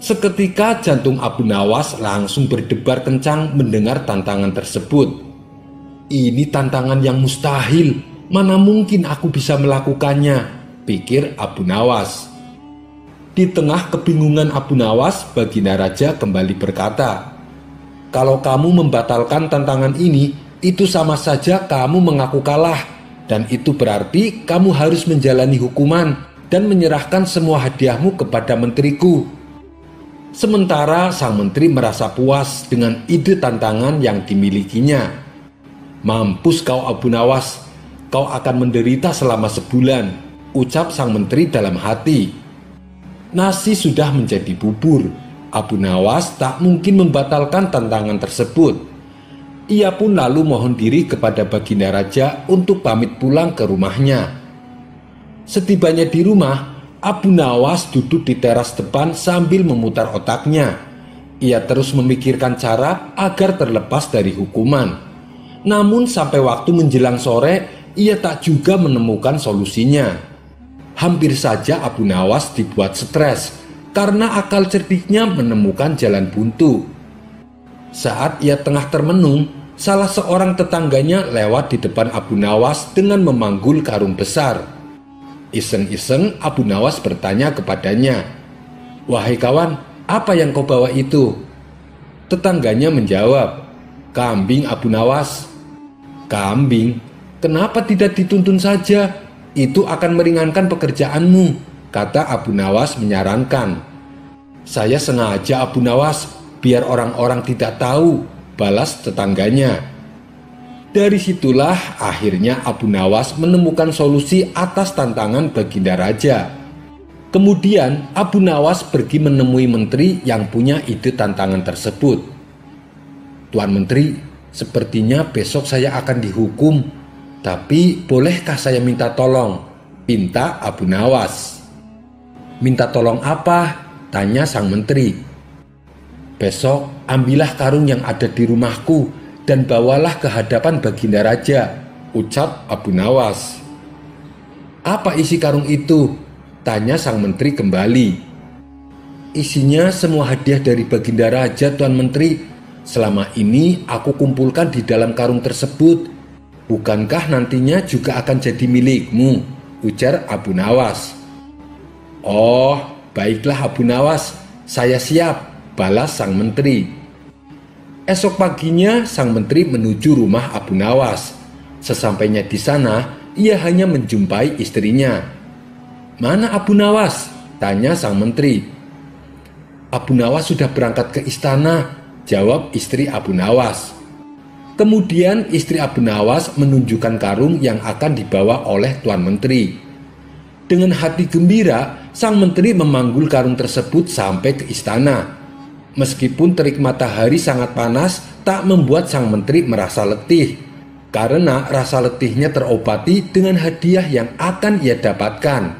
Seketika jantung Abu Nawas langsung berdebar kencang mendengar tantangan tersebut. Ini tantangan yang mustahil, Mana mungkin aku bisa melakukannya, pikir Abu Nawas. Di tengah kebingungan Abu Nawas, Baginda Raja kembali berkata, "Kalau kamu membatalkan tantangan ini, itu sama saja kamu mengaku kalah, dan itu berarti kamu harus menjalani hukuman dan menyerahkan semua hadiahmu kepada menteriku." Sementara sang menteri merasa puas dengan ide tantangan yang dimilikinya. Mampus kau Abu Nawas, kau akan menderita selama sebulan, ucap sang menteri dalam hati. Nasi sudah menjadi bubur. Abu Nawas tak mungkin membatalkan tantangan tersebut. Ia pun lalu mohon diri kepada Baginda Raja untuk pamit pulang ke rumahnya. Setibanya di rumah, Abu Nawas duduk di teras depan sambil memutar otaknya. Ia terus memikirkan cara agar terlepas dari hukuman. Namun sampai waktu menjelang sore, ia tak juga menemukan solusinya. Hampir saja Abu Nawas dibuat stres karena akal cerdiknya menemukan jalan buntu. Saat ia tengah termenung, salah seorang tetangganya lewat di depan Abu Nawas dengan memanggul karung besar. Iseng-iseng Abu Nawas bertanya kepadanya, Wahai kawan, apa yang kau bawa itu? Tetangganya menjawab, Kambing Abu Nawas. Kambing? Kenapa tidak dituntun saja? Itu akan meringankan pekerjaanmu, kata Abu Nawas menyarankan. Saya sengaja Abu Nawas, biar orang-orang tidak tahu, balas tetangganya. Dari situlah akhirnya Abu Nawas menemukan solusi atas tantangan Baginda Raja. Kemudian Abu Nawas pergi menemui menteri yang punya ide tantangan tersebut. Tuan Menteri, sepertinya besok saya akan dihukum, tapi bolehkah saya minta tolong? Pinta Abu Nawas. Minta tolong apa? Tanya sang menteri. Besok ambillah karung yang ada di rumahku dan bawalah ke hadapan Baginda Raja, ucap Abu Nawas. Apa isi karung itu? Tanya sang menteri kembali. Isinya semua hadiah dari Baginda Raja, Tuan Menteri. Selama ini aku kumpulkan di dalam karung tersebut. Bukankah nantinya juga akan jadi milikmu? Ujar Abu Nawas. Oh, baiklah Abu Nawas, saya siap, balas sang menteri. Esok paginya sang menteri menuju rumah Abu Nawas. Sesampainya di sana, ia hanya menjumpai istrinya. "Mana Abu Nawas?" tanya sang menteri. "Abu Nawas sudah berangkat ke istana," jawab istri Abu Nawas. Kemudian istri Abu Nawas menunjukkan karung yang akan dibawa oleh Tuan Menteri. Dengan hati gembira, sang menteri memanggul karung tersebut sampai ke istana. Meskipun terik matahari sangat panas, tak membuat sang menteri merasa letih, karena rasa letihnya terobati dengan hadiah yang akan ia dapatkan.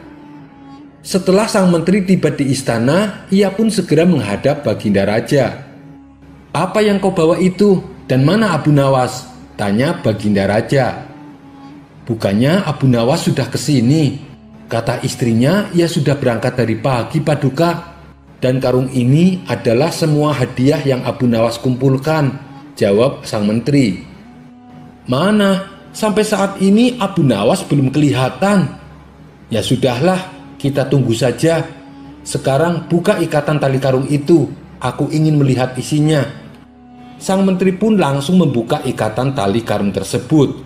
Setelah sang menteri tiba di istana, ia pun segera menghadap Baginda Raja. "Apa yang kau bawa itu, dan mana Abu Nawas?" tanya Baginda Raja. "Bukannya Abu Nawas sudah ke sini?" kata istrinya, "Ia sudah berangkat dari pagi, Paduka." Dan karung ini adalah semua hadiah yang Abu Nawas kumpulkan, jawab sang menteri. Mana? Sampai saat ini Abu Nawas belum kelihatan. Ya sudahlah, kita tunggu saja. Sekarang buka ikatan tali karung itu. Aku ingin melihat isinya. Sang menteri pun langsung membuka ikatan tali karung tersebut.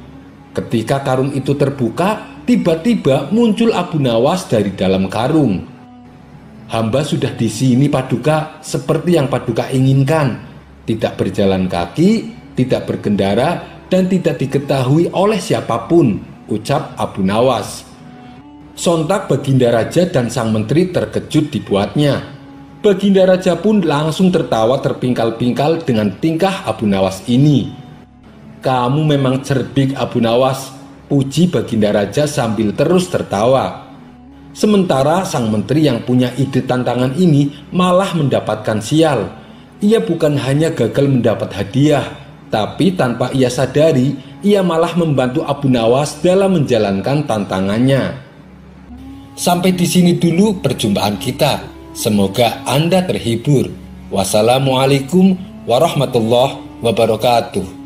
Ketika karung itu terbuka, tiba-tiba muncul Abu Nawas dari dalam karung. Hamba sudah di sini paduka seperti yang paduka inginkan. Tidak berjalan kaki, tidak berkendara, dan tidak diketahui oleh siapa pun, ucap Abu Nawas. Sontak Baginda Raja dan sang menteri terkejut dibuatnya. Baginda Raja pun langsung tertawa terpingkal-pingkal dengan tingkah Abu Nawas ini. Kamu memang cerdik Abu Nawas, puji Baginda Raja sambil terus tertawa. Sementara sang menteri yang punya ide tantangan ini malah mendapatkan sial. Ia bukan hanya gagal mendapat hadiah, tapi tanpa ia sadari, ia malah membantu Abu Nawas dalam menjalankan tantangannya. Sampai di sini dulu perjumpaan kita. Semoga Anda terhibur. Wassalamualaikum warahmatullahi wabarakatuh.